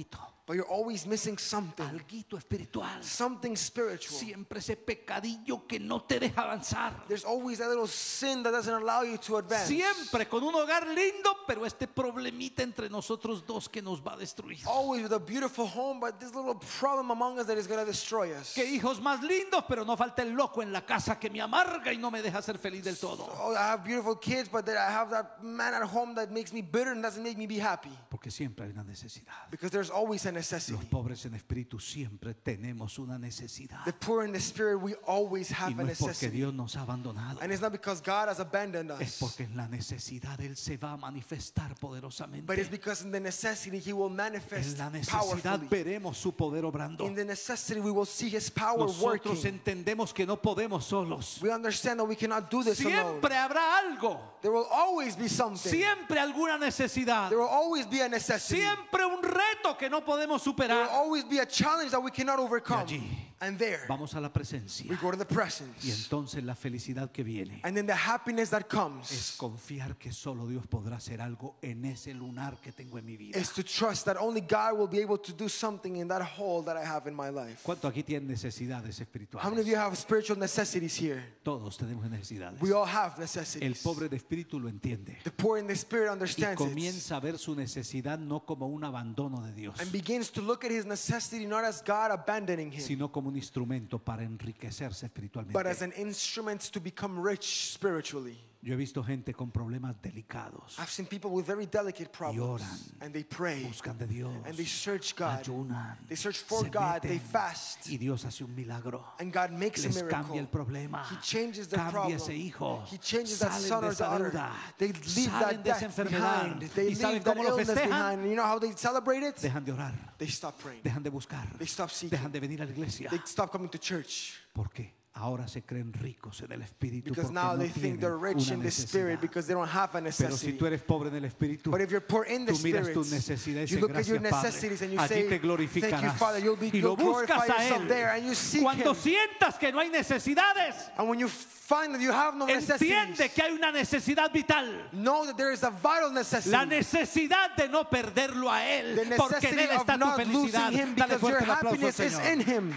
But you're always missing something. algo espiritual. Something spiritual. Siempre ese pecadillo que no te deja avanzar. There's always that little sin that doesn't allow you to advance. Siempre con un hogar lindo, pero este problemita entre nosotros dos que nos va a destruir. Always with a beautiful home, but this little problem among us that is going to destroy us. Que hijos más lindos, pero no falta el loco en la casa que me amarga y no me deja ser feliz del todo. Oh, I have beautiful kids, but then I have that man at home that makes me bitter and doesn't make me be happy. Porque siempre hay una necesidad. Because there's always a Los necessity. pobres en espíritu siempre tenemos una necesidad. The poor in the spirit, we always Y have a no es porque necessity. Dios nos ha abandonado. And it's not because God has abandoned Es us, porque en la necesidad Él se va a manifestar but it's poderosamente. because in the necessity He will En manifest la necesidad powerfully. veremos su poder obrando. In the necessity, we will see His power Nosotros working. entendemos que no podemos solos. We understand that we cannot do this alone. Siempre habrá algo. There will always be something. Siempre alguna necesidad. There will always be a necessity. Siempre un reto que no podemos There will superar. always be a challenge that we cannot overcome. Y allí And there, Vamos a la presencia. we go to the Y presence. entonces la felicidad que viene And then the happiness that es comes confiar que solo Dios podrá hacer algo en ese lunar que tengo en mi vida. is to trust that only God will be able to do something in that hole that I have in my life. ¿Cuánto aquí tienen necesidades How many of you espirituales? have spiritual necessities here? Todos tenemos necesidades. We all have El necessities. pobre de espíritu lo entiende The poor in the spirit y understands it comienza a ver su necesidad no como un abandono de Dios, and begins to look at his necessity not as God abandoning him, sino como un instrumento para enriquecerse espiritualmente. but as an instrument to become rich spiritually. Yo he visto gente con problemas delicados, I've seen people with very delicate problems oran, and they pray buscan de Dios, and they search God. ayunan, They search for God, they meten, fast, y Dios hace un milagro. and God makes a Les miracle. cambia el problema, He changes the cambia problem. ese hijo, He changes that son de or daughter. deuda, They leave salen that de esa behind. They y saben leave that cómo lo illness festejan, behind. You know how they celebrate it? dejan de orar, They stop praying. dejan de buscar, They stop seeking. dejan de venir a la iglesia. They stop coming to church ¿Por qué? Ahora se creen ricos en el espíritu because porque now no they think they're rich una in the spirit necesidad. because they don't have a Pero si tú eres pobre en el espíritu, But if you're poor in the tú miras spirit, tus necesidades y you look at your gracias, necessities Padre. you say, te Thank you, glorificarás Father. You'll be y lo you'll glorify buscas a yourself Él. there and you seek Cuando Him. sientas que no hay necesidades, And when you find that you have no necessities, entiende que hay una necesidad vital. know that there is a vital necessity. La necesidad de no perderlo a Él, porque en necessity Él of está tu not felicidad. Him Dale because your fuerte el aplauso al happiness is in. Him.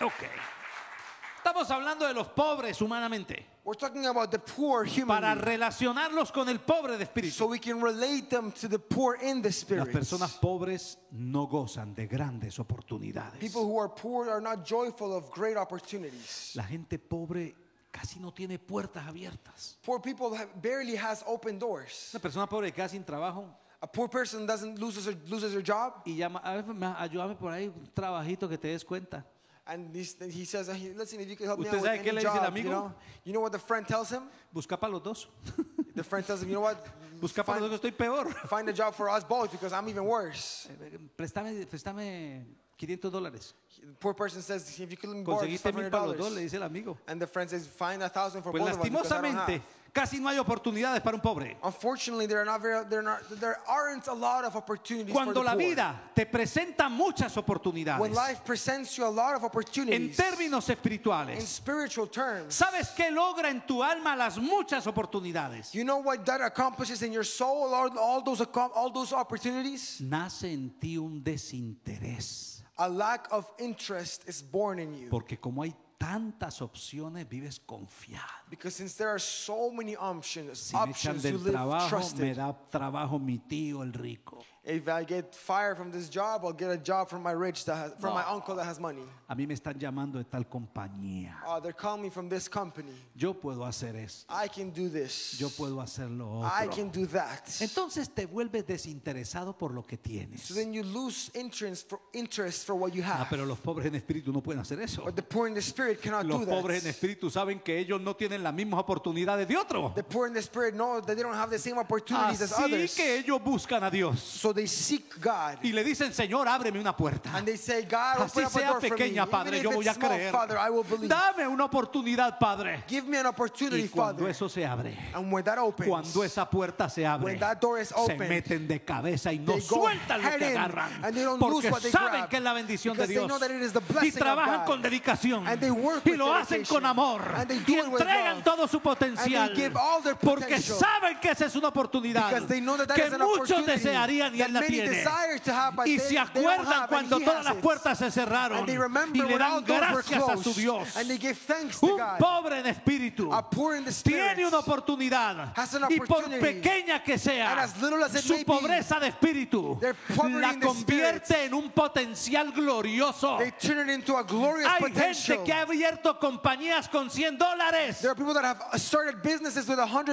Ok. Estamos hablando de los pobres humanamente, We're talking about the poor para relacionarlos con el pobre de espíritu. so we can relate them to the poor in the Las spirit. personas pobres no gozan de grandes oportunidades. People who are poor are not joyful of great opportunities. La gente pobre casi no tiene puertas abiertas. Poor people barely has open doors. Una persona pobre que sin trabajo A poor person doesn't loses their job, y llama, a ver, ma- ayúdame por ahí, un trabajito que te des cuenta. And this, he says, "Hey, "Listen, if you can help me ¿Usted out sabe with qué any le dice el job, you amigo? know, you know what the friend tells him? Busca para los dos. The friend tells him, you know what? Busca para los Find, dos estoy peor. find a job for us both because I'm even worse. Préstame, préstame 500 dólares. The poor person says, if you could let me borrow Conseguiste mil para los dos, le $500. dice el amigo. And the friend says, find a thousand for Pues both of us because I don't lastimosamente, have. Casi no hay oportunidades para un pobre. Unfortunately, there are not very, there, are not, there aren't a lot of opportunities Cuando for the la vida te presenta muchas When oportunidades life presents you a lot of en opportunities términos in espirituales, spiritual terms, ¿sabes qué logra en tu alma las muchas oportunidades? you know what that accomplishes in your soul, all, all, those, all those opportunities? Nace en ti un desinterés a lack of interest is born in you. Porque como hay tantas opciones, vives confiado. Because since there are so many options, Si me echan options you del live trabajo, me trusted. da trabajo mi tío el rico. If I get fired from this job, I'll get a job from my rich that has, from my No. uncle that has money. A mí me están llamando de tal compañía. Oh, they're calling me from this company. Yo puedo hacer esto. I can do this. Yo puedo hacer lo I otro. can do that. Entonces te vuelves desinteresado por lo que tienes. So then you lose interest for interest for what you Ah, have. pero los pobres en espíritu no pueden hacer eso. But the poor in the spirit cannot Los do pobres en that. espíritu saben que ellos no tienen las mismas oportunidades de otros. The poor in the spirit know that they don't have the same opportunities as Así others. que ellos buscan a Dios So they seek God. y le dicen, Señor, ábreme una puerta. And they say, God, Así open up a sea door for me. pequeña, Even Padre, if yo voy a it's small, creer. Father, I will believe. Dame una oportunidad, Padre. Give me an opportunity, Y cuando Father. eso se abre, And when that opens, cuando esa puerta se abre, When that door is se opened, meten de cabeza y no they go sueltan lo head que in, agarran. and they don't Porque lose what they saben grab, que es la bendición de because they Dios. know that it is the Y blessing of trabajan God. con dedicación. And they work Y with lo hacen dedication. con amor. And they Y do it with entregan love. todo su potencial. And they give all their Porque potential. saben que esa es una oportunidad Because they know that that que is an muchos opportunity desearían y él la tiene. Y se acuerdan cuando todas las puertas se cerraron y le dan gracias a su. Dios. Un pobre en espíritu tiene una oportunidad y por pequeña que sea su pobreza de espíritu la convierte en un potencial glorioso. Hay gente que ha abierto compañías con 100 dólares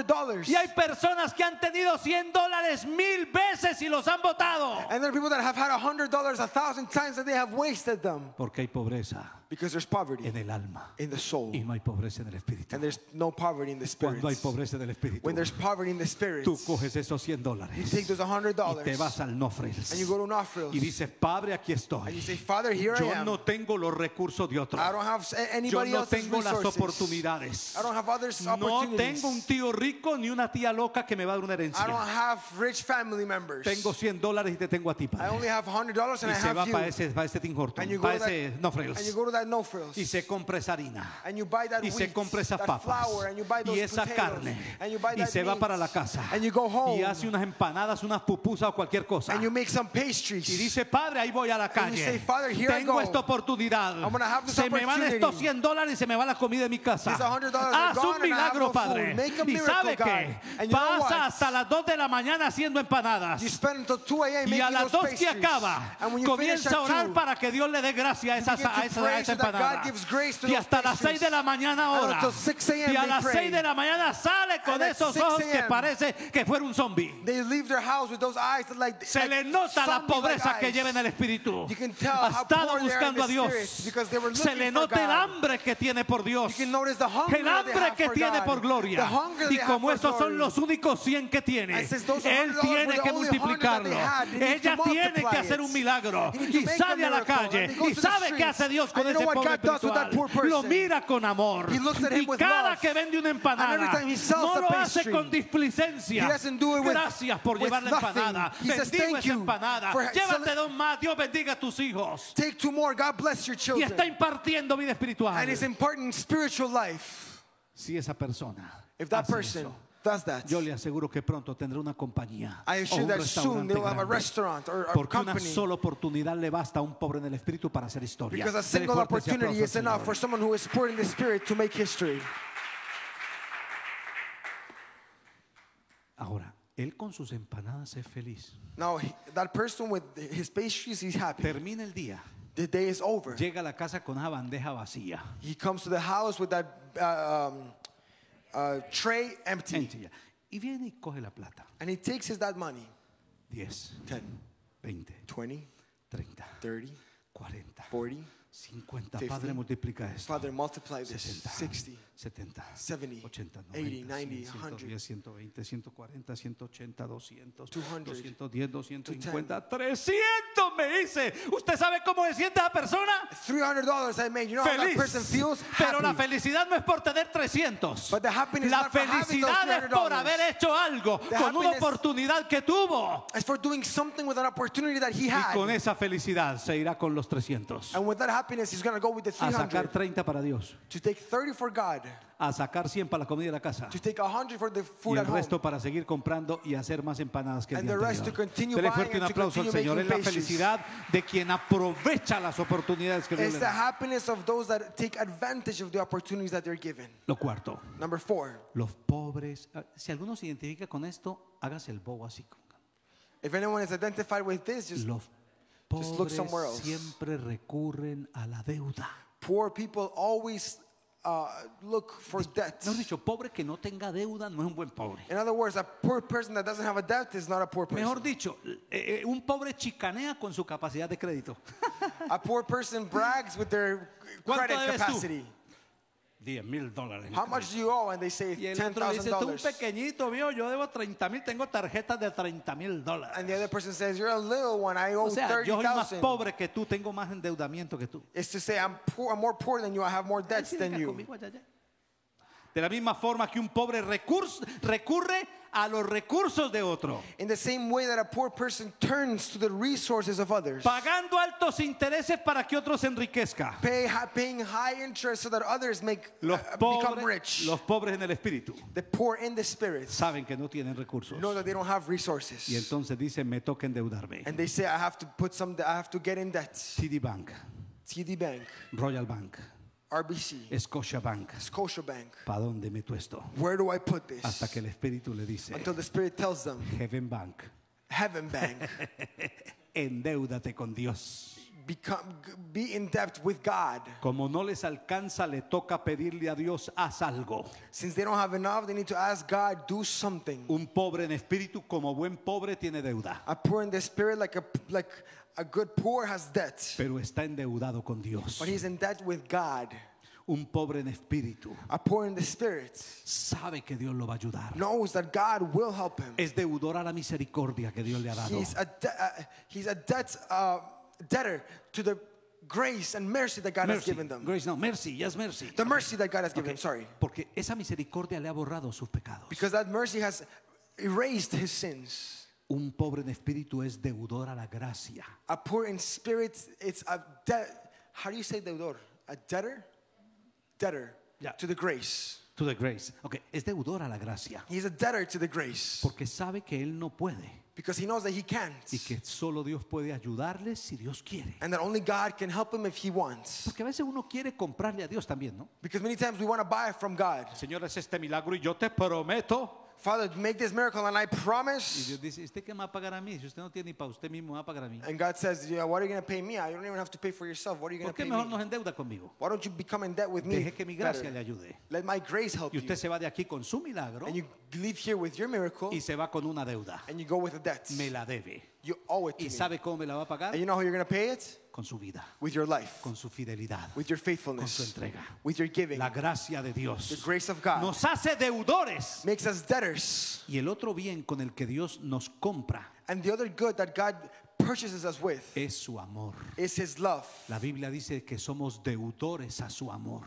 dollars. y hay personas que han tenido 100 dólares mil veces y los han votado. And there are people that have had a hundred dollars a thousand times that they have wasted them. Porque hay pobreza because there's poverty en el alma in the soul y no hay pobreza en el espíritu. and there's no poverty in the spirit. Cuando hay pobreza en el espíritu, When there's poverty in the spirit, tú coges esos 100 you dólares take those y te vas al no frills and you go to y dices, Padre, aquí and estoy. you say, Father, here I Yo am. no tengo los recursos de otro. I don't have Yo no tengo las oportunidades. I don't have others' No opportunities. tengo un tío rico ni una tía loca que me va a dar una I don't herencia. have rich family members. Tengo 100 dólares y te tengo a ti, I Padre. only have hundred dollars and Y I se va you. para ese, para ese Tim Horton, And you go para ese no that no frills. Y se compra esa harina. And you buy that Y se compra esas papas. flour, and you buy those Y esa potatoes, carne. and you buy Y se va para la casa. and you go home, Y hace unas empanadas, unas pupusas o cualquier cosa. and you make some pastries. Y dice, Padre, ahí voy a la And you calle. say, "Father, here I Tengo go. esta oportunidad. I'm gonna have this Se me van estos 100 dólares y se me va la comida de mi casa. These $100 are Haz un milagro. Padre. Make a Y sabe que pasa hasta las 2 de la mañana haciendo empanadas. You spend until 2 a.m. Y a las those dos que pastries. acaba, comienza a orar 2, para que Dios le dé gracia a esa, a esa, a pray esa so that God empanada. gives grace to Y hasta las pastries. 6 de la mañana And ora. until 6 a.m. Y a las pray. 6 de la mañana sale con esos 6 ojos que parece que fuera un zombie. Se le nota la pobreza que lleva en el espíritu. Ha estado buscando a Dios. Se le nota el hambre que tiene por Dios. El hambre que tiene por gloria. Y como esos son los únicos 100 que tiene, él $100 tiene que only 100 that multiplicarlo. Ella tiene que hacer un milagro. Y sale a la calle y sabe qué hace Dios con know ese what pobre God does with that poor espiritual. Lo mira con amor. He looks at him Y with cada love. que vende una empanada, no lo hace con displicencia. he doesn't do it with- Gracias por llevar la empanada. He says, Bendigo "Thank esa empanada. for Llévate dos más. Dios bendiga a tus hijos. Take two more. God bless your Y children. está impartiendo vida espiritual. And it's important spiritual life. Si esa persona If that person eso, does that, yo le aseguro que pronto tendrá una compañía I o assure un that soon restaurante they will have a restaurant or a Porque una company. sola oportunidad le basta a un pobre en el espíritu para hacer historia. Because a single opportunity is enough for someone who is poor in the spirit to make history. Ahora, él con sus empanadas es feliz. Now, that person with his pastries, he's happy. Termina el día, The day is over. llega a la casa con una bandeja vacía. He comes to the house with that uh, um, uh, tray empty. Sencilla. Y viene y coge la plata. And he takes his that money 10, 10, 20, 20, 30, 30, 40, 40. 50. 50. Padre, multiplica esto. Father, multiply this 60, 60, 70, 70, 80, 80, 90, 90, 100, 120, 140, 180, 200, 200, 210, 250, 300 me dice. ¿Usted sabe cómo se siente esa persona? $300 I made. You know how that Feliz. person feels? Pero la felicidad no es por tener 300. But the happiness La felicidad es por $300. haber hecho algo The con una oportunidad que tuvo. It's for doing something with an opportunity that he Y had. con esa felicidad se irá con los 300. And with that happiness, he's going to go with the a sacar 300. 30 para Dios, To take 30 for God. A sacar 100 para la comida de la casa. To take 100 for the Y food el at home. resto para seguir comprando y hacer más empanadas que el And día the rest to anterior. continue Dele buying fuerte un and to aplauso al continue Señor. Es making la pastries. felicidad de quien aprovecha las oportunidades que Dios It's le the da. happiness of those that take advantage of the opportunities that they're given. Lo cuarto, Number four, los pobres. ah, Si alguno se identifica con esto, hágase el bobo así. if anyone is identified with this, just Los Just look pobres somewhere else. siempre recurren a la deuda. poor people always uh, look for debt. Mejor dicho, pobre que no tenga deuda no es un buen pobre. In other words, a poor person that doesn't have a debt is not a poor person. Mejor dicho, eh, eh, un pobre chicanea con su capacidad de crédito. A poor person brags with their ¿Cuánto credit debes tú? Capacity. 10 mil dólares. How much do you owe? And they say Y el otro dice, tú un $10,000. pequeñito, vio, yo debo 30 mil, tengo tarjetas de 30 mil dólares. And the other person says, You're a little one, I owe O sea, yo soy más 30,000. pobre que tú, tengo más endeudamiento que tú. It's to say, I'm, poor, I'm more poor than you, I have more debts than you. conmigo allá, allá. De la misma forma que un pobre recurso, recurre a los recursos de otro, In the same way that a poor person turns to the resources of others, pagando altos intereses para que otros se enriquezca. pay, paying high interest so that others make, Los uh, become rich. los pobres en el espíritu the poor in the spirit saben que no tienen recursos. know that they don't have resources. Y entonces dicen, me toca endeudarme. And they say, I have to put some, I have to get in debt. TD Bank, TD Bank, Royal Bank, RBC, Scotia Bank. Scotia Bank. ¿Para dónde meto esto? Where do I put this? Hasta que el espíritu le dice, Until the Spirit tells them, Heaven Bank, Heaven Bank, endeúdate con Dios. become, be in debt with God. Como no les alcanza, le toca pedirle a Dios, haz algo. Since they don't have enough, they need to ask God, do something. Un pobre en espíritu, como buen pobre, tiene deuda, A poor in the spirit, like a like a good poor has debt, pero está endeudado con Dios. but he's in debt with God. Un pobre en espíritu A poor in the spirit sabe que Dios lo va a ayudar. knows that God will help him. Es deudor a la misericordia que Dios le ha dado. He's a de- uh, he's a debt uh, debtor to the grace and mercy that God has given them. grace, no, mercy, yes, mercy. The mercy that God has given Ok, them. Sorry, Porque esa misericordia le ha borrado sus pecados. because that mercy has erased his sins. Un pobre en espíritu es deudor a la gracia. A poor in spirit, it's a debt. How do you say deudor? A debtor? Debtor Yeah. to the grace. To the grace. Ok, es deudor a la gracia. He's a debtor to the grace Porque sabe que él no puede. because he knows that he can't. Y que solo Dios puede ayudarle si Dios quiere. And that only God can help him if he wants. Porque a veces uno quiere comprarle a Dios también, ¿no? Because many times we want to buy from God. Señor, es este milagro y yo te prometo. Father, make this miracle and I promise. Dios dice, ¿usted qué me va a pagar a mí? Si usted no tiene ni para usted mismo, me va a pagar a mí. And God says, yeah, what are you going to pay me? You don't even have to pay for yourself. What are you going ¿Por to qué pay mejor me? nos endeuda conmigo? Why don't you become in debt with me? Deje que mi gracia better? le ayude. Let my grace help Y you. usted se va de aquí con su milagro And you leave here with your miracle y se va con una deuda. and you go with a debt. Me la debe. You owe it to ¿Y me. sabe cómo me la va a pagar? And you know how you're going to pay it? Con su vida, With your life, con su fidelidad, with your con su faithfulness, entrega. with your giving. La gracia de The Dios grace of God nos hace deudores. makes us debtors. Y el otro bien con el que Dios nos compra And the other good that God purchases us with es su amor. is His love. La Biblia dice que somos deudores a su amor.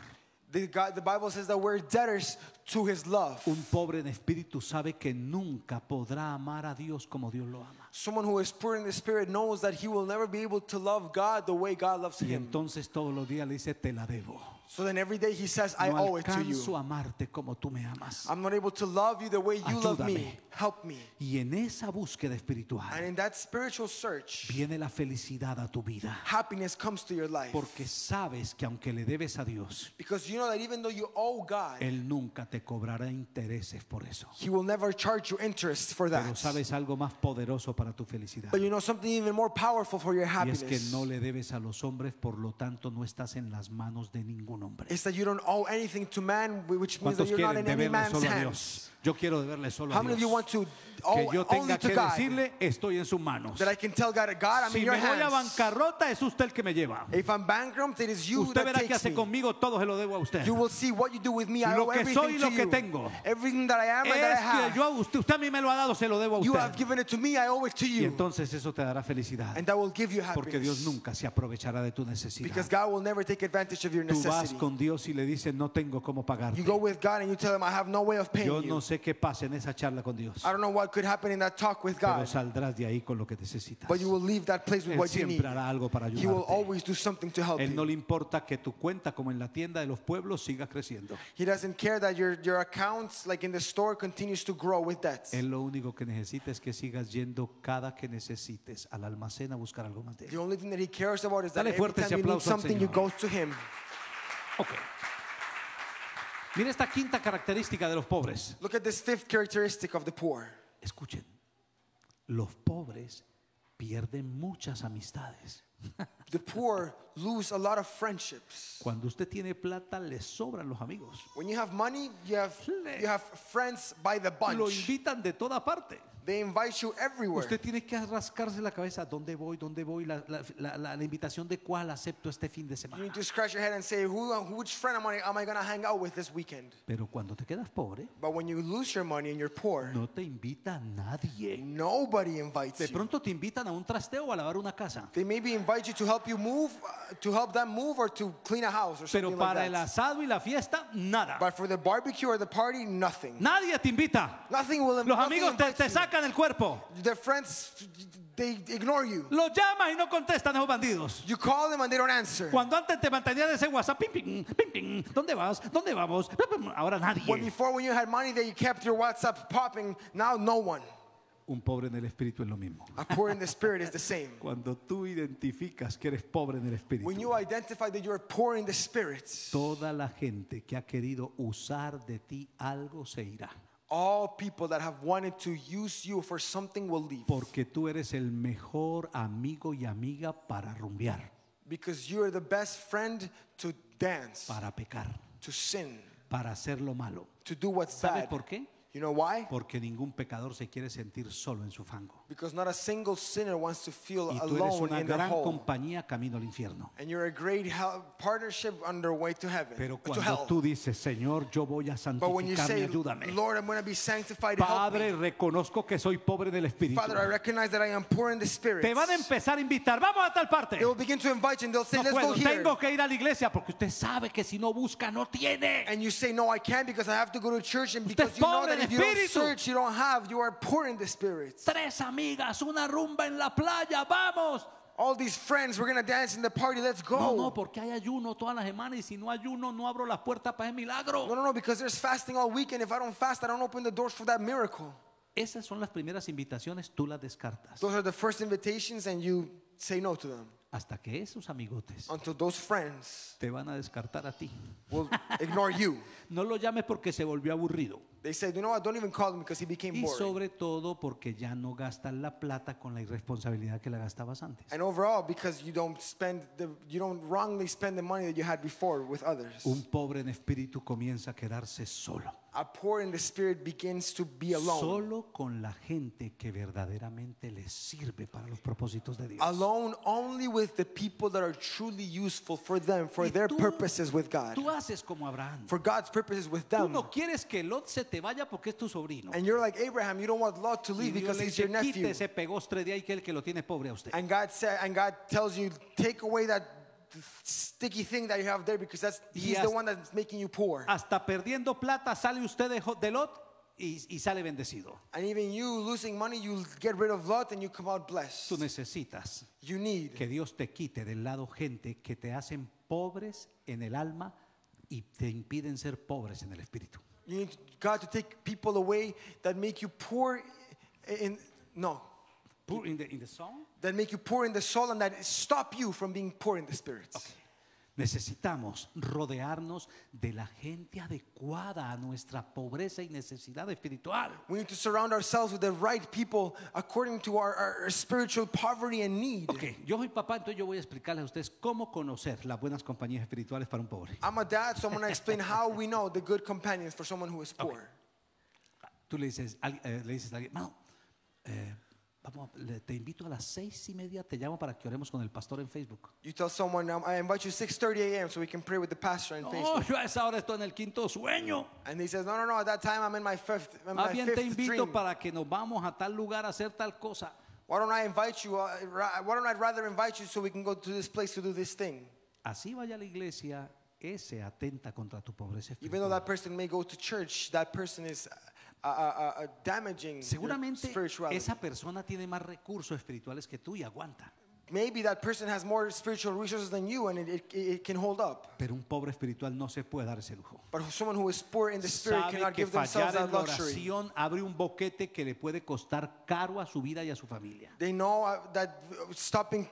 The, God, the Bible says that we're debtors to His love. Un pobre en espíritu sabe que nunca podrá amar a Dios como Dios lo ama. Someone who is poor in the spirit knows that he will never be able to love God the way God loves Y him. entonces todos los días le dice, te la debo. So then every day he says, I No owe it to you. a amarte como tú me amas. I'm not able to love you the way you love me. Ayúdame. Help me. Y en esa búsqueda And espiritual in that spiritual search, viene la felicidad a tu vida. happiness comes to your life. Porque sabes que aunque le debes a Dios, Because you know that even though you owe God, Él nunca te cobrará intereses por eso. He will never charge you interest for Pero that. sabes algo más poderoso para tu felicidad. But you know something even more powerful for your Y es que happiness. no le debes a los hombres, por lo tanto no estás en las manos de ningún hombre. It's that you don't owe anything to man, which means that you're not in any man's hands. Yo quiero deberle solo How a many of you Dios. want to Que yo only tenga to que God? decirle, estoy en sus manos. That I can tell God, God, I'm Si in me your voy a hands. bancarrota, es usted el que me lleva. If I'm bankrupt, it is you Usted that verá qué takes hace me. conmigo, todo se lo debo a usted. You will see what you do with me. I Lo owe que soy y everything lo to que you. tengo. Everything that I am and that I Es que have. yo, usted, usted a mí me lo ha dado, se lo debo a You have usted. given it to me, I owe it to Y you. entonces eso te dará felicidad. And that will give you Porque Dios happiness. nunca se aprovechará de tu necesidad. Because God will never take advantage of your Tú vas necessity. con Dios y le dices, no tengo cómo pagarte. You go with God and you tell him, I have no way of paying Yo no you. Sé qué pasa en esa charla con Dios. I don't know what could happen in that talk with Pero God, saldrás de ahí con lo que necesitas. but you will leave that place with Él what you need. siempre hará algo para He will ayudarte. always do something to help Él no you. le importa que tu cuenta, como en la tienda de los pueblos, siga creciendo. He doesn't care that your, your accounts, like in the store, continues to grow with debts. Él lo único que necesita es que sigas yendo cada que necesites al almacén a buscar algo más de él. The only thing that he cares about is that Dale every fuerte ese time you need aplauso al something, you Señor. go to him. Ok. Mira esta quinta característica de los pobres. Look at this fifth characteristic of the poor. Escuchen, los pobres pierden muchas amistades. The poor lose a lot of friendships. Cuando usted tiene plata, le sobran los amigos. When you have money, you have you have friends by the Lo bunch. invitan de toda parte. They invite you everywhere. Usted tiene que rascarse la cabeza. ¿Dónde voy? ¿Dónde voy? La, la- la- la- invitación de cuál acepto este fin de You semana. need to scratch your head and say, Who, which friend am I, am I going to hang out with this weekend? Pero cuando te quedas pobre, But when you lose your money and you're poor, no te invita nadie. nobody invites De you. pronto te invitan a un trasteo o a lavar una casa. They maybe invite you to help you move, uh, to help them move, or to clean a house or Pero something para like el that. asado y la fiesta, nada. But for the barbecue or the party, nothing. Nadie te invita. Nothing will Los nothing amigos te, invites te you. sacan el cuerpo. Their friends, they ignore you. Los llamas y no contestan esos bandidos. You call them and they don't answer. Cuando antes te mantenían ese WhatsApp, ping, ping, ping, ping, ¿dónde vas? ¿Dónde vamos? Ahora When nadie. before when you had money that you kept your WhatsApp popping, now no one. Un pobre en el espíritu es lo mismo. A poor in the spirit is the same. Cuando tú identificas que eres pobre en el espíritu, When you identify that you are poor in the spirit, toda la gente que ha querido usar de ti algo se irá. All people that have wanted to use you for something will leave. Porque tú eres el mejor amigo y amiga para rumbear, Because you are the best friend to dance, para pecar, to sin, para hacer lo malo. to do what's ¿Sabes bad. por qué? You know why? Porque ningún pecador se quiere sentir solo en su fango. Because not a single sinner wants to feel Y tú eres alone una in their gran hole. compañía camino al infierno. And you're a great hel- partnership on their way to heaven, Pero to cuando hell. tú dices, Señor, yo voy a But when you santificarme, say, ayúdame. Lord, I'm going to be sanctified, help Padre, me. reconozco que soy pobre del espíritu. Father, I recognize that I am poor in the spirit. Te van a empezar a invitar, vamos a tal parte. They will begin to invite you and they'll say, No let's go puedo, here. tengo que ir a la iglesia porque usted sabe que si no busca no tiene. And you say, no, I can't because I have to go to church. And Usted because you know pobre that en if you don't espíritu. search, you don't have. You are poor in the spirit. Tres amigas, una rumba en la playa, vamos. All these friends, we're to dance in the party. Let's go. No, no, porque hay ayuno todas las semanas y si no ayuno no abro las puertas para el milagro. No, no, no, because there's fasting all weekend. If I don't fast, I don't open the doors for that miracle. Esas son las primeras invitaciones, tú las descartas. Those are the first invitations, and you say no to them Hasta que esos amigotes until those friends te van a descartar a ti. will ignore you. No lo llames porque se volvió aburrido. They say, you know what, don't even call him because he became Y boring. sobre todo porque ya no gastas la plata con la irresponsabilidad que la gastabas antes. And overall, because you don't spend the, you don't wrongly spend the money that you had before with others. Un pobre en espíritu comienza a quedarse solo. A poor in the spirit begins to be alone. Solo con la gente que verdaderamente le sirve para los propósitos de Dios. Alone only with the people that are truly useful for them, for Y their tú- purposes with God. Tú haces como Abraham. For God's purposes with Tú them. no quieres que Lot se te vaya porque es tu sobrino. And you're like Abraham, you don't want Lot to leave because he's your quite nephew. ese pegostre de ahí que el que lo tiene pobre a usted. And God said, and God tells you, take away that sticky thing that you have there because that's he's the hasta- one that's making you poor. Hasta perdiendo plata sale usted de Lot y, y sale bendecido. And even you losing money, you get rid of Lot and you come out blessed. Tú necesitas You need que Dios te quite del lado gente que te hacen pobres en el alma y te impiden ser pobres en el espíritu. you need God to take people away that make you poor in no Poor in the, in the song. That make you poor in the soul and that stop you from being poor in the spirit. Necesitamos rodearnos de la gente adecuada a nuestra pobreza y necesidad espiritual. We need to surround ourselves with the right people according to our, our spiritual poverty and need. Ok, yo soy papá, entonces yo voy a explicarles a ustedes cómo conocer las buenas compañías espirituales para un pobre. I'm a dad, so I'm going to explain how we know the good companions for someone who is poor. Tú le dices, eh, le dices a alguien, "Mano, eh, vamos, te invito a las seis y media, te llamo para que oremos con el pastor en Facebook. You tell someone, um, I invite you 6:30 a.m. so we can pray with the pastor on No, Facebook. yo a esa hora estoy en el quinto sueño. And he says, No, no, no. At that time, I'm in my fifth, in Más my bien te fifth invito dream. para que nos vamos a tal lugar a hacer tal cosa. Why don't I invite you? Uh, ra- why don't I rather invite you so we can go to this place to do this thing? Así vaya a la iglesia, ese atenta contra tu pobreza Even though espiritual. that person may go to church, that person is uh, uh, uh, damaging Seguramente spirituality. esa persona tiene más recursos espirituales que tú y aguanta. Maybe that person has more spiritual resources than you and it, it, it can hold up. Pero un pobre espiritual no se puede dar ese lujo. But someone who is poor in the spirit Sabe cannot que give themselves fallar that en la luxury. oración abre un boquete que le puede costar caro a su vida y a su familia. They know uh, that stopping,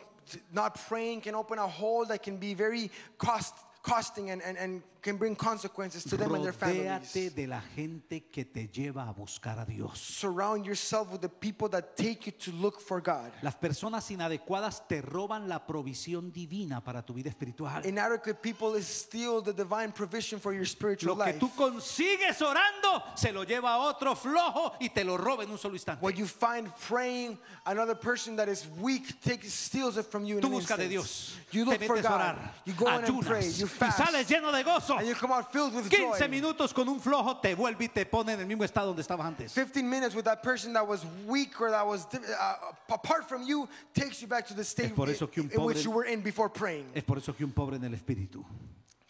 not praying can open a hole that can be very cost, costing and, and, and can bring consequences to them and their families. de la gente que te lleva a buscar a Dios. Surround yourself with the people that take you to look for God. Las personas inadecuadas te roban la provisión divina para tu vida espiritual. Inadequate people steal the divine provision for your spiritual Lo que life. tú consigues orando se lo lleva a otro flojo y te lo roba en un solo instante. What you find praying, another person that is weak takes steals it from you in Tú an buscas de instant. Dios, You te look for metes a God. orar, You go in and pray. ayunas You y fast. sales lleno de gozo. And you come out filled with joy. 15 minutos con un flojo te vuelve y te pone en el mismo estado donde estabas antes. 15 minutes with that person that was weak or that was uh, apart from you takes you back to the state Es por eso que un in which you were in before praying. Es por eso que un pobre en el espíritu,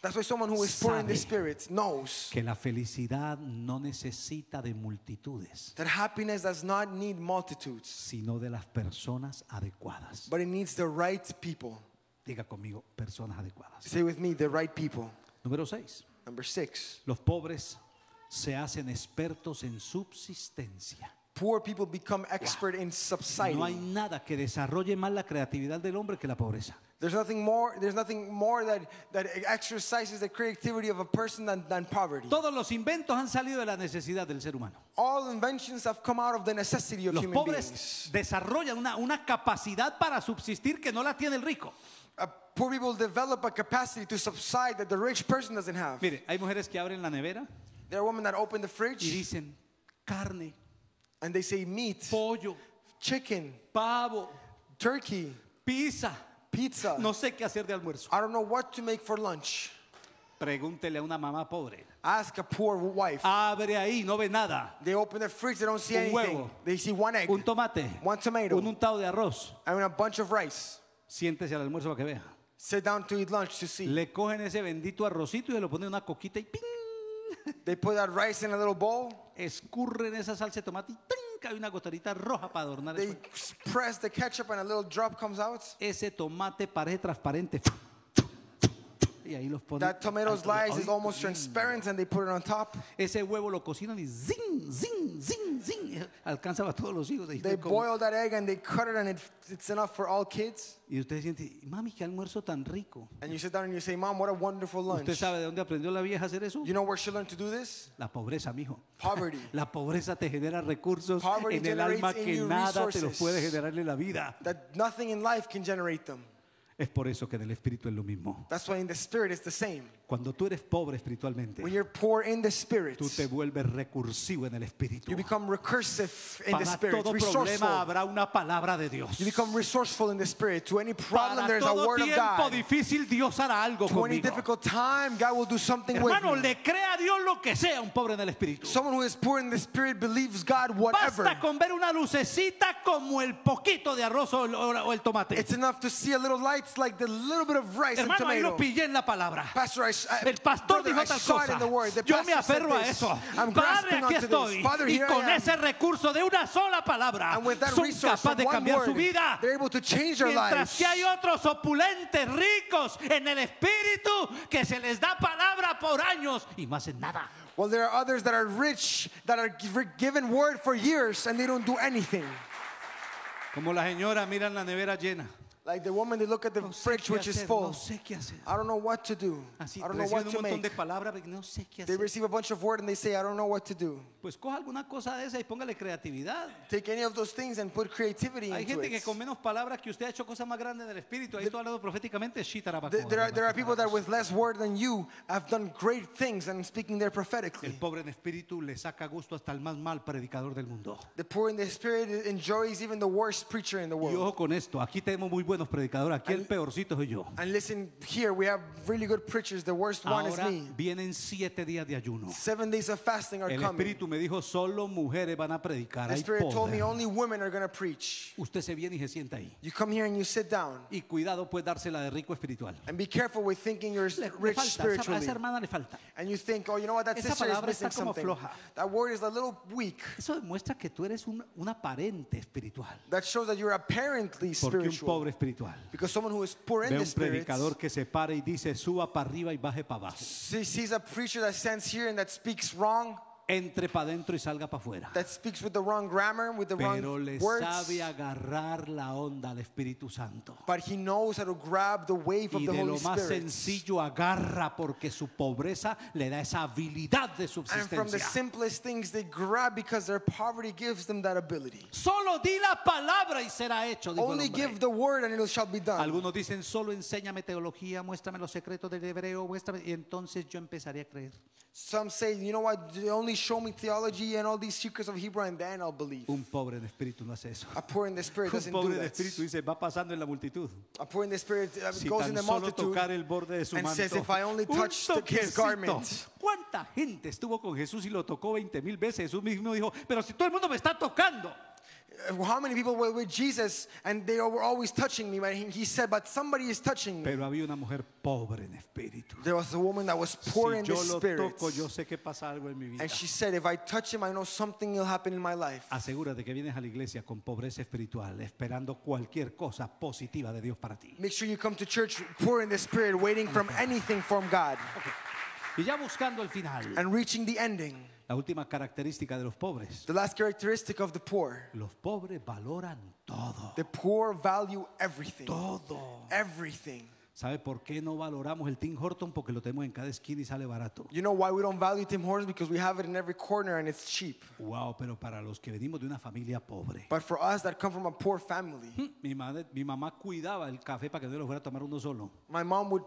That's why someone who is poor in the spirit knows que la felicidad no necesita de multitudes, that happiness does not need multitudes, sino de las personas adecuadas. but it needs the right people. Diga conmigo, personas adecuadas. Say with me, the right people. Número 6. Number six, Los pobres se hacen expertos en subsistencia. poor people become expert in No hay nada que desarrolle más la creatividad del hombre que la pobreza. There's nothing more. There's nothing more that that exercises the creativity of a person than, than poverty. Todos los inventos han salido de la necesidad del ser humano. All inventions have come out of the necessity of Los human pobres beings. desarrollan una, una capacidad para subsistir que no la tiene el rico. Poor people develop a capacity to subside that the rich person doesn't have. Mire, hay mujeres que abren la nevera There are women that open the y fridge dicen carne, and they say meat, pollo, chicken, pavo, turkey, pizza. pizza. No sé qué hacer de almuerzo. I don't know what to make for lunch. Pregúntele a una mamá pobre. Ask a poor wife. Abre ahí, no ve nada. They open the fridge, they don't see Un anything. huevo. They see one egg, Un tomate, one tomato, un untado de arroz. and a bunch of rice. Siéntese al almuerzo para que vea. Sit down to eat lunch to see. Le cogen ese bendito arrocito y se lo ponen en una coquita y ¡ping! They put that rice in a little bowl. escurren esa salsa de tomate y ¡ping! cae una goterita roja para adornar They press the ketchup and a little drop comes out. Ese tomate parece transparente. Y ahí los ponen. That tomato slice is almost transparent and they put it on top. Ese huevo lo cocinan y zing, zing, zing, zing. Alcanza para todos los hijos. They boil that egg and they cut it and it, it's enough for all kids. Y usted siente, mami, qué almuerzo tan rico. And you sit down and you say, Mom, what a wonderful lunch. ¿Usted sabe de dónde aprendió la vieja a hacer eso? You know where she learned to do this? La pobreza, mijo. Poverty. La pobreza te genera recursos Poverty en el alma que nada te los puede generar en la vida. That nothing in life can generate them. Es por eso que en el espíritu es lo mismo. That's why in the spirit it's the same. Cuando tú eres pobre espiritualmente, When you're poor in the spirit, tú te vuelves recursivo en el espíritu. you become recursive in the Para spirit, todo problema habrá una palabra de Dios. You become resourceful in the spirit. To any problem, Para there's a todo word of tiempo God. difícil Dios hará algo To any conmigo. difficult time, God will do something Hermano, with you. le crea a Dios lo que sea un pobre en el espíritu. Someone who is poor in the spirit believes God whatever. Basta con ver una lucecita como el poquito de arroz o el, o el tomate. It's enough to see a little like the little bit of rice and Hermano, ahí tomato. lo pillé en la palabra. Pastor, I, I, El pastor brother, dijo I tal saw it in cosa. the word. The Yo me pastor said aferro a this. eso. I'm Padre, grasping aquí onto estoy. this. Father, Y here con am. ese recurso de una sola palabra And with that son resource capaces de one cambiar su word, vida. they're able to change their Mientras lives. que hay otros opulentes, ricos en el espíritu, que se les da palabra por años y no hacen nada. Well, there are others that are rich, that are gi- given word for years, and they don't do anything. Como la señora miran la nevera llena. Like the woman, they look at the No fridge, which is full. no sé qué hacer. I don't know what to do. Así I don't know what to de make. palabras, no sé qué They receive a bunch of word and they say, I don't know what to do. Pues coja alguna cosa de esa y póngale creatividad. Take any of those things and put creativity Hay into gente que con menos palabras que usted ha hecho cosas más grandes en el espíritu. Ahí estoy hablando proféticamente. There, there are, there are people that with less word than you have done great things and I'm speaking there El prophetically. pobre en espíritu le saca gusto hasta el más mal predicador del mundo. The poor in the spirit enjoys even the worst preacher in the Y world. ojo con esto, aquí tenemos muy buenos buenos predicadores. Aquí el peorcito soy yo. And listen, here we have really good preachers. The worst one is Ahora me. vienen siete días de ayuno. Seven days of fasting are El coming. Espíritu me dijo, solo mujeres van a predicar. The Hay Spirit told me poder. only women are going to preach. Usted se viene y se sienta ahí. You come here and you sit down. Y cuidado, pues dársela de rico espiritual. And be careful with thinking you're Le, le rich falta, esa, a spiritually. esa hermana le falta. And you think, oh, you know what, that Esa sister is palabra missing está como something. floja. That word is a little weak. Eso demuestra que tú eres un, un aparente espiritual. That shows that you're apparently Porque un spiritual. pobre espiritual Because someone who is poor in ve the un spirit predicador que se para y dice, suba para arriba y baje para abajo. see- sees a preacher that stands here and that speaks wrong, Entre para adentro y salga para afuera. that speaks with the wrong grammar, with the Pero wrong le words. sabe agarrar la onda al Espíritu Santo. But he knows how to grab the wave of Y the de Holy lo más Spirit. sencillo agarra porque su pobreza le da esa habilidad de And from the subsistencia. simplest things they grab because their poverty gives them that ability. Solo di la palabra y será hecho. dijo el Only hombre. give the word and it shall be done. Algunos dicen, solo enséñame teología, muéstrame los secretos del hebreo, muéstrame, y entonces yo empezaré a creer. Some say, you know what, only show me theology and all these secrets of Hebrew and then I'll believe. Un pobre en espíritu no hace eso. A poor in the spirit Un doesn't do pobre that. espíritu dice, va pasando en la multitud. A poor in the spirit uh, Si goes in tan the solo multitude tocar el borde de su and manto. says, if I only un touch the- his toquecito. garment. ¿Cuánta gente estuvo con Jesús y lo tocó 20 mil veces? Jesús mismo dijo, pero si todo el mundo me está tocando. Uh, How many people were with Jesus and they were always touching me? But he he said, but somebody is touching me. Pero había una mujer pobre en espíritu. There was a woman that was poor Si in yo the lo spirit. toco, yo sé que pasa algo en mi vida. And she said, if I touch him, I know something will happen in my life. Asegúrate que vienes a la iglesia con pobreza espiritual, esperando cualquier cosa positiva de Dios para ti. Make sure you come to church poor in the spirit, waiting from anything from God. Y ya buscando el final, And reaching the ending. La última característica de los pobres. The last characteristic of the poor. Los pobres valoran todo. The poor value everything. Todo. Everything. ¿Sabe por qué no valoramos el Tim Horton? Porque lo tenemos en cada esquina y sale barato. You know why we don't value Tim Hortons? Because we have it in every corner and it's cheap. Wow, pero para los que venimos de una familia pobre. But for us that come from a poor family, Mi, madre, mi mamá cuidaba el café para que no lo fuera a tomar uno solo. my mom would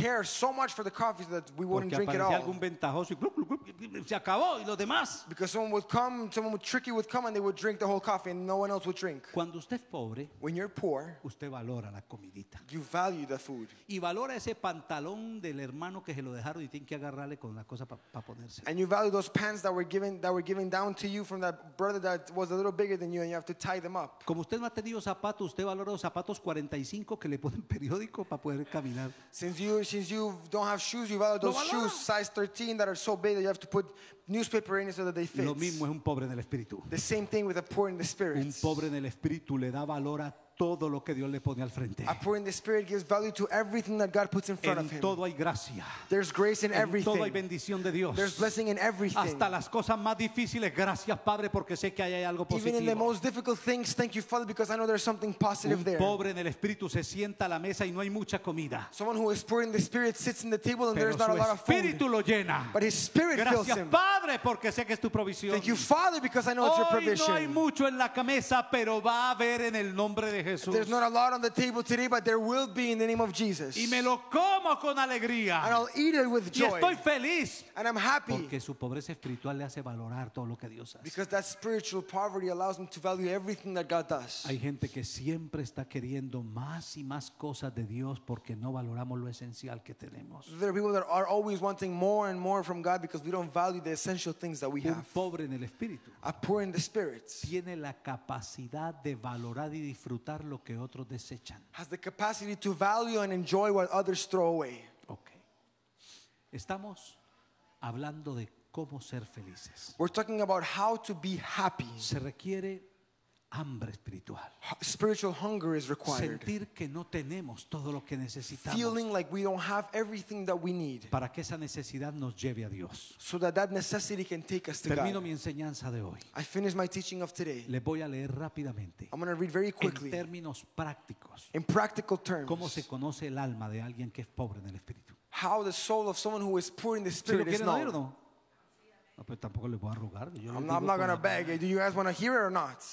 care so much for the coffee that we wouldn't Porque drink it aparecía all. algún ventajoso y, clup, clup, clup, se acabó y los demás. Because someone would come, someone would trick you would come and they would drink the whole coffee and no one else would drink. Cuando usted es pobre, When you're poor, usted valora la comidita. you value the food. Y valora ese pantalón del hermano que se lo dejaron y tiene que agarrarle con la cosa para ponerse. And you value those pants that were given that were given down to you from that brother that was a little bigger than you and you have to tie them up. Como usted no ha tenido zapatos, usted valora los zapatos 45 que le ponen periódico para poder caminar. Since you since you don't have shoes, you value those shoes size 13 that are so big that you have to put newspaper in it so that they fit. Lo mismo es un pobre en el espíritu. The same thing with a poor in the spirit. Un pobre en el espíritu le da valor a todo lo que Dios le pone al frente. A poor in the spirit gives value to everything that God puts in front of En him. todo hay gracia. There's grace in En todo hay everything. bendición de Dios. There's blessing in everything. Hasta las cosas más difíciles, gracias Padre, porque sé que hay algo Even in the positivo. most difficult things, thank you, Father, because I know there's something positive Un there. pobre en el espíritu se sienta a la mesa y no hay mucha comida. Someone who is poor in the spirit sits in the table and Pero there's not a lot of food. espíritu lo llena. But his spirit fills Gracias him. Padre, porque sé que es tu provisión. Thank you, Father, because I know it's your Hoy no hay provision. mucho en la mesa, pero va a haber en el nombre de Jesús. There's not a lot on the table today, but there will be in the name of Jesus. Y me lo como con And alegría. I'll eat it with Y estoy joy. feliz. And I'm happy Porque su pobreza espiritual le hace valorar todo lo que Dios hace. because that spiritual poverty allows him to value everything that God does. Hay gente que siempre está queriendo más y más cosas de Dios porque no valoramos lo esencial que tenemos. There are people that are always wanting more and more from God because we don't value the essential things that we Un have. pobre en el espíritu A poor in the spirit tiene la capacidad de valorar y disfrutar lo que otros desechan. has the capacity to value and enjoy what others throw away. Ok. Estamos hablando de cómo ser felices. We're talking about how to be happy. Se requiere hambre espiritual. Spiritual hunger is required. Sentir que no tenemos todo lo que necesitamos Feeling like we don't have everything that we need para que esa necesidad nos lleve a Dios. so that that necessity can take us to Termino God. mi enseñanza de hoy. I finished my teaching of today. Les voy a leer rápidamente, I'm going to read very en quickly términos prácticos, in practical terms cómo se conoce el alma de alguien que es pobre en el espíritu. how the soul of someone who is poor in the ¿Sí lo spirit is known. no? Pues tampoco les voy a rogar. Yo I'm not, I'm not going to beg. Do you guys want to hear it or not?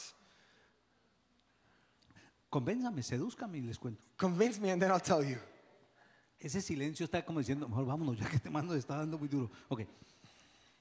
Convénzame, sedúzcame y les cuento. Convince me and then I'll tell you. Ese silencio está como diciendo, mejor vámonos, ya que este mando está dando muy duro. Ok,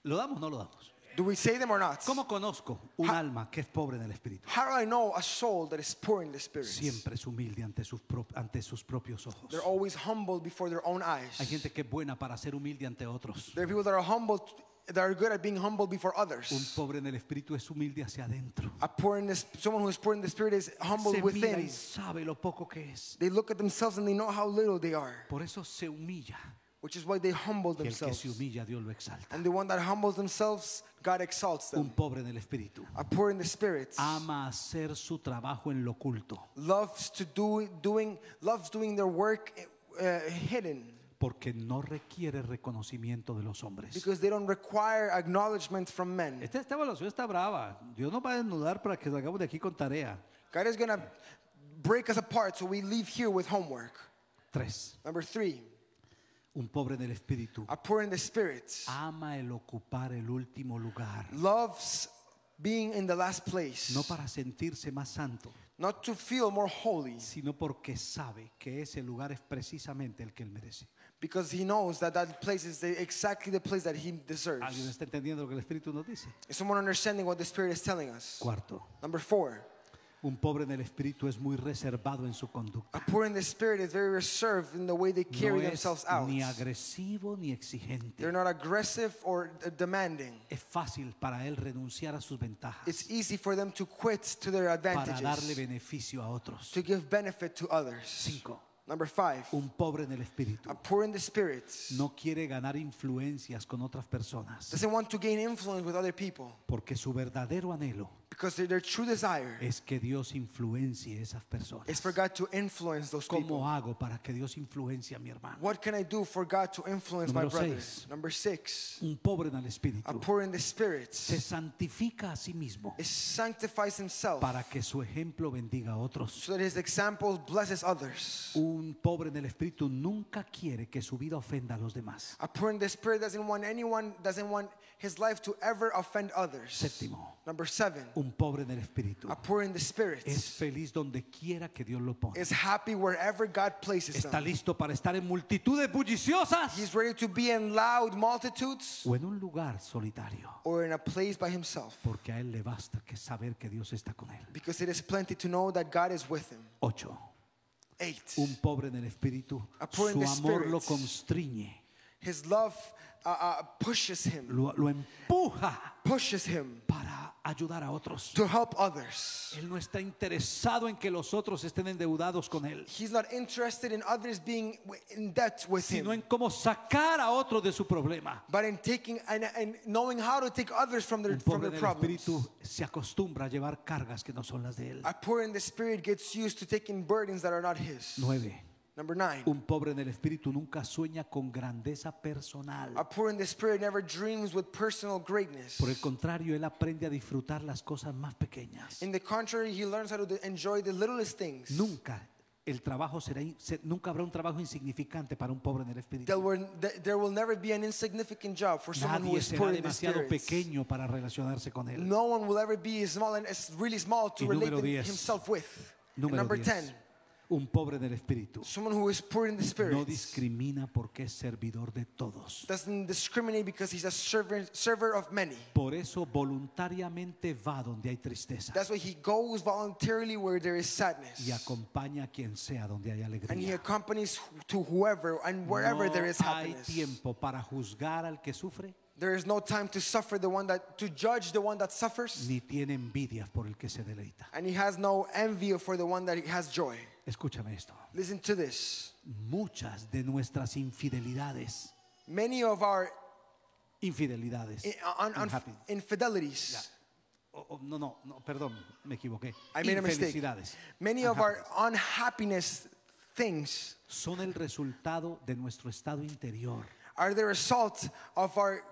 ¿lo damos o no lo damos? Do we say them or not? ¿Cómo conozco un alma que es pobre en el espíritu? How do I know a soul that is poor in the spirit? Siempre es humilde ante sus, pro- ante sus propios ojos. They're always humble before their own eyes. Hay gente que es buena para ser humilde ante otros. There are people that are humble, that are good at being humble before Un others. pobre en el espíritu es humilde hacia adentro. A poor in this, someone who is poor in the spirit is humble Se mira within. y sabe lo poco que es. They look at themselves and they know how little they are, Por eso se humilla. which is why they humble Y el que themselves. se humilla, Dios lo exalta. And the one that humbles themselves, God exalts Un them. pobre en el espíritu A poor in the spirit ama hacer su trabajo en lo oculto. loves to do doing loves doing their work uh, hidden Porque no requiere reconocimiento de los hombres. because they don't require acknowledgement from men. Esta, esta evaluación está brava. Dios nos va a desnudar para que salgamos de aquí con tarea. God is gonna break us apart so we leave here with homework. Tres. Number three, Un pobre en el espíritu a poor in the spirit ama el ocupar el último lugar. loves being in the last place, No para sentirse más santo, not to feel more holy, sino porque sabe que ese lugar es precisamente el que él merece. Because he knows that that place is the, exactly the place that he ¿Alguien deserves. está entendiendo lo que el Espíritu nos dice? Is someone understanding what the Spirit is telling us? Cuarto, Number four, un pobre en el Espíritu es muy reservado en su conducta. a poor in the Spirit is very reserved in the way they No carry es themselves out. ni agresivo ni exigente. They're not aggressive or demanding. Es fácil para él renunciar a sus ventajas It's easy for them to quit to their para darle advantages, beneficio a otros. to give benefit to others. Cinco, Number five, un pobre en el Espíritu. a poor in the Spirit no quiere ganar influencias con otras personas. Doesn't want to gain influence with other people. Porque su verdadero anhelo because their, their true desire es que Dios influencie a esas personas. is for God to influence those people. ¿Cómo hago para que Dios influencie a mi hermano? What can I do for God to influence my Número brothers? seis. Number six, Un pobre en el a Espíritu poor in the Spirit se santifica a sí mismo is sanctifies himself para que su ejemplo bendiga a otros. so that his example blesses others. Un pobre en el Espíritu nunca quiere que su vida ofenda a los demás. A poor in the Spirit doesn't want anyone, doesn't want his life to ever offend others. Séptimo, Number seven, un pobre en el Espíritu a poor in the Spirit es feliz donde quiera que Dios lo ponga. is happy wherever God places Está him. listo para estar en multitudes bulliciosas He's ready to be in loud multitudes o en un lugar solitario, or in a place by himself porque a él le basta que saber que Dios está con él. because it is plenty to know that God is with him. Ocho, Eight, un pobre en el Espíritu, A poor in su the amor lo spirit. constriñe, his love uh, uh, pushes him, lo, lo empuja pushes him para ayudar a otros. to help others. Él no está interesado en que los otros estén endeudados con él, He's not interested in others being in debt with sino him, en cómo sacar a otros de su problema. but in taking and, and knowing how to take others from their, from their en el problems. Espíritu se acostumbra a llevar cargas que no son las de él. A poor in the spirit gets used to taking burdens that are not his. Nueve. Number nine, Un pobre en el Espíritu nunca sueña con grandeza personal. a poor in the spirit never dreams with personal greatness. Por el contrario, él aprende a disfrutar las cosas más pequeñas. In the contrary, he learns how to enjoy the littlest things. Nunca el trabajo será, nunca habrá un trabajo insignificante para un pobre en el There Espíritu. will, th- there will never be an insignificant job for someone who Nadie is será demasiado pequeño para relacionarse con él. No one will ever be small and really small to relate número them- 10. himself with. Número number 10. 10, Un pobre en el Espíritu someone who is poor in the spirit no discrimina porque es servidor de todos. doesn't discriminate because he's a servant, server of many. Por eso voluntariamente va donde hay tristeza That's why he goes voluntarily where there is sadness. y acompaña a quien sea donde hay And he accompanies to whoever and wherever no there is hay happiness. tiempo para juzgar al que sufre, There is no time to suffer the one that to judge the one that suffers, ni tiene envidia por el que se deleita. and he has no envy for the one that has joy. Escúchame esto. Listen to this. Muchas de nuestras infidelidades, Many of our infidelidades, inhappy- infidelities, oh, oh, no, no, no, perdón, me equivoqué. I made a mistake. Many of our unhappiness, unhappiness things son el resultado de nuestro estado interior, are the result of our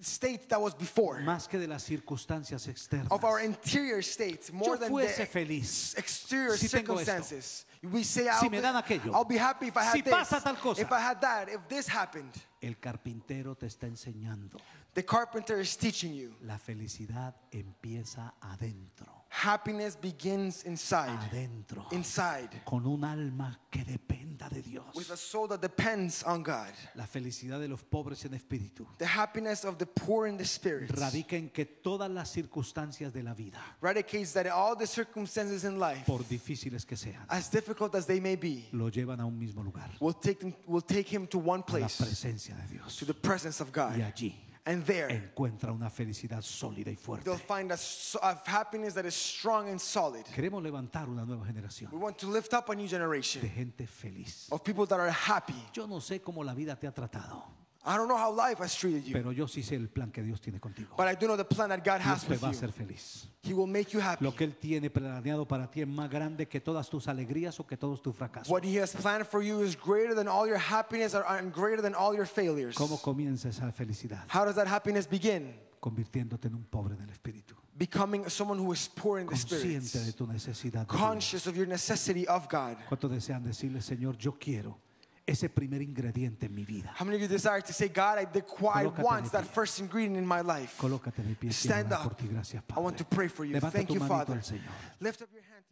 state that was before, más que de las circunstancias externas. of our interior state, more Yo than the feliz exterior si circumstances. We say, Si I'll, me be, dan aquello. I'll be happy if I had Si this, pasa tal cosa. if I had that, if this happened. El carpintero te está enseñando. The carpenter is teaching you. La felicidad empieza adentro, Happiness begins inside. adentro, Inside. con un alma que dependa de Dios. with a soul that depends on God. La felicidad de los pobres en espíritu The happiness of the poor in the spirit radica en que todas las circunstancias de la vida, radicates that all the circumstances in life, por difíciles que sean, as difficult as they may be, lo llevan a un mismo lugar, will take, them, will take him to one a la place, presencia de Dios. to the presence of God. Y allí And there, encuentra una felicidad sólida y fuerte. they'll find a, s- a happiness that is strong and solid. Queremos levantar una nueva generación We want to lift up a new de generation gente feliz. of people that are happy. Yo no sé cómo la vida te ha tratado, I don't know how life has treated you, pero yo sí sé el plan que Dios tiene contigo. but I do know the plan that God Dios has te with va a you. hacer feliz. He will make you happy. Lo que Él tiene planeado para ti es más grande que todas tus alegrías o que todos tus fracasos. What He has planned for you is greater than all your happiness and greater than all your failures. ¿Cómo comienza esa felicidad? How does that happiness begin? Convirtiéndote en un pobre del espíritu. Becoming someone who is poor in the spirit, Consciente de tu necesidad. de Dios. conscious of your necessity of God. ¿Cuántos desean decirle, Señor, yo quiero ese primer ingrediente en mi vida? How many of you desire to say, God, I, I Colócate de that pie. first ingredient in my life? Colócate de pie y Stand orar por up. ti. Gracias, I want to pray for you. Levanta Thank tu you, manito Father. al Señor. Lift up your hand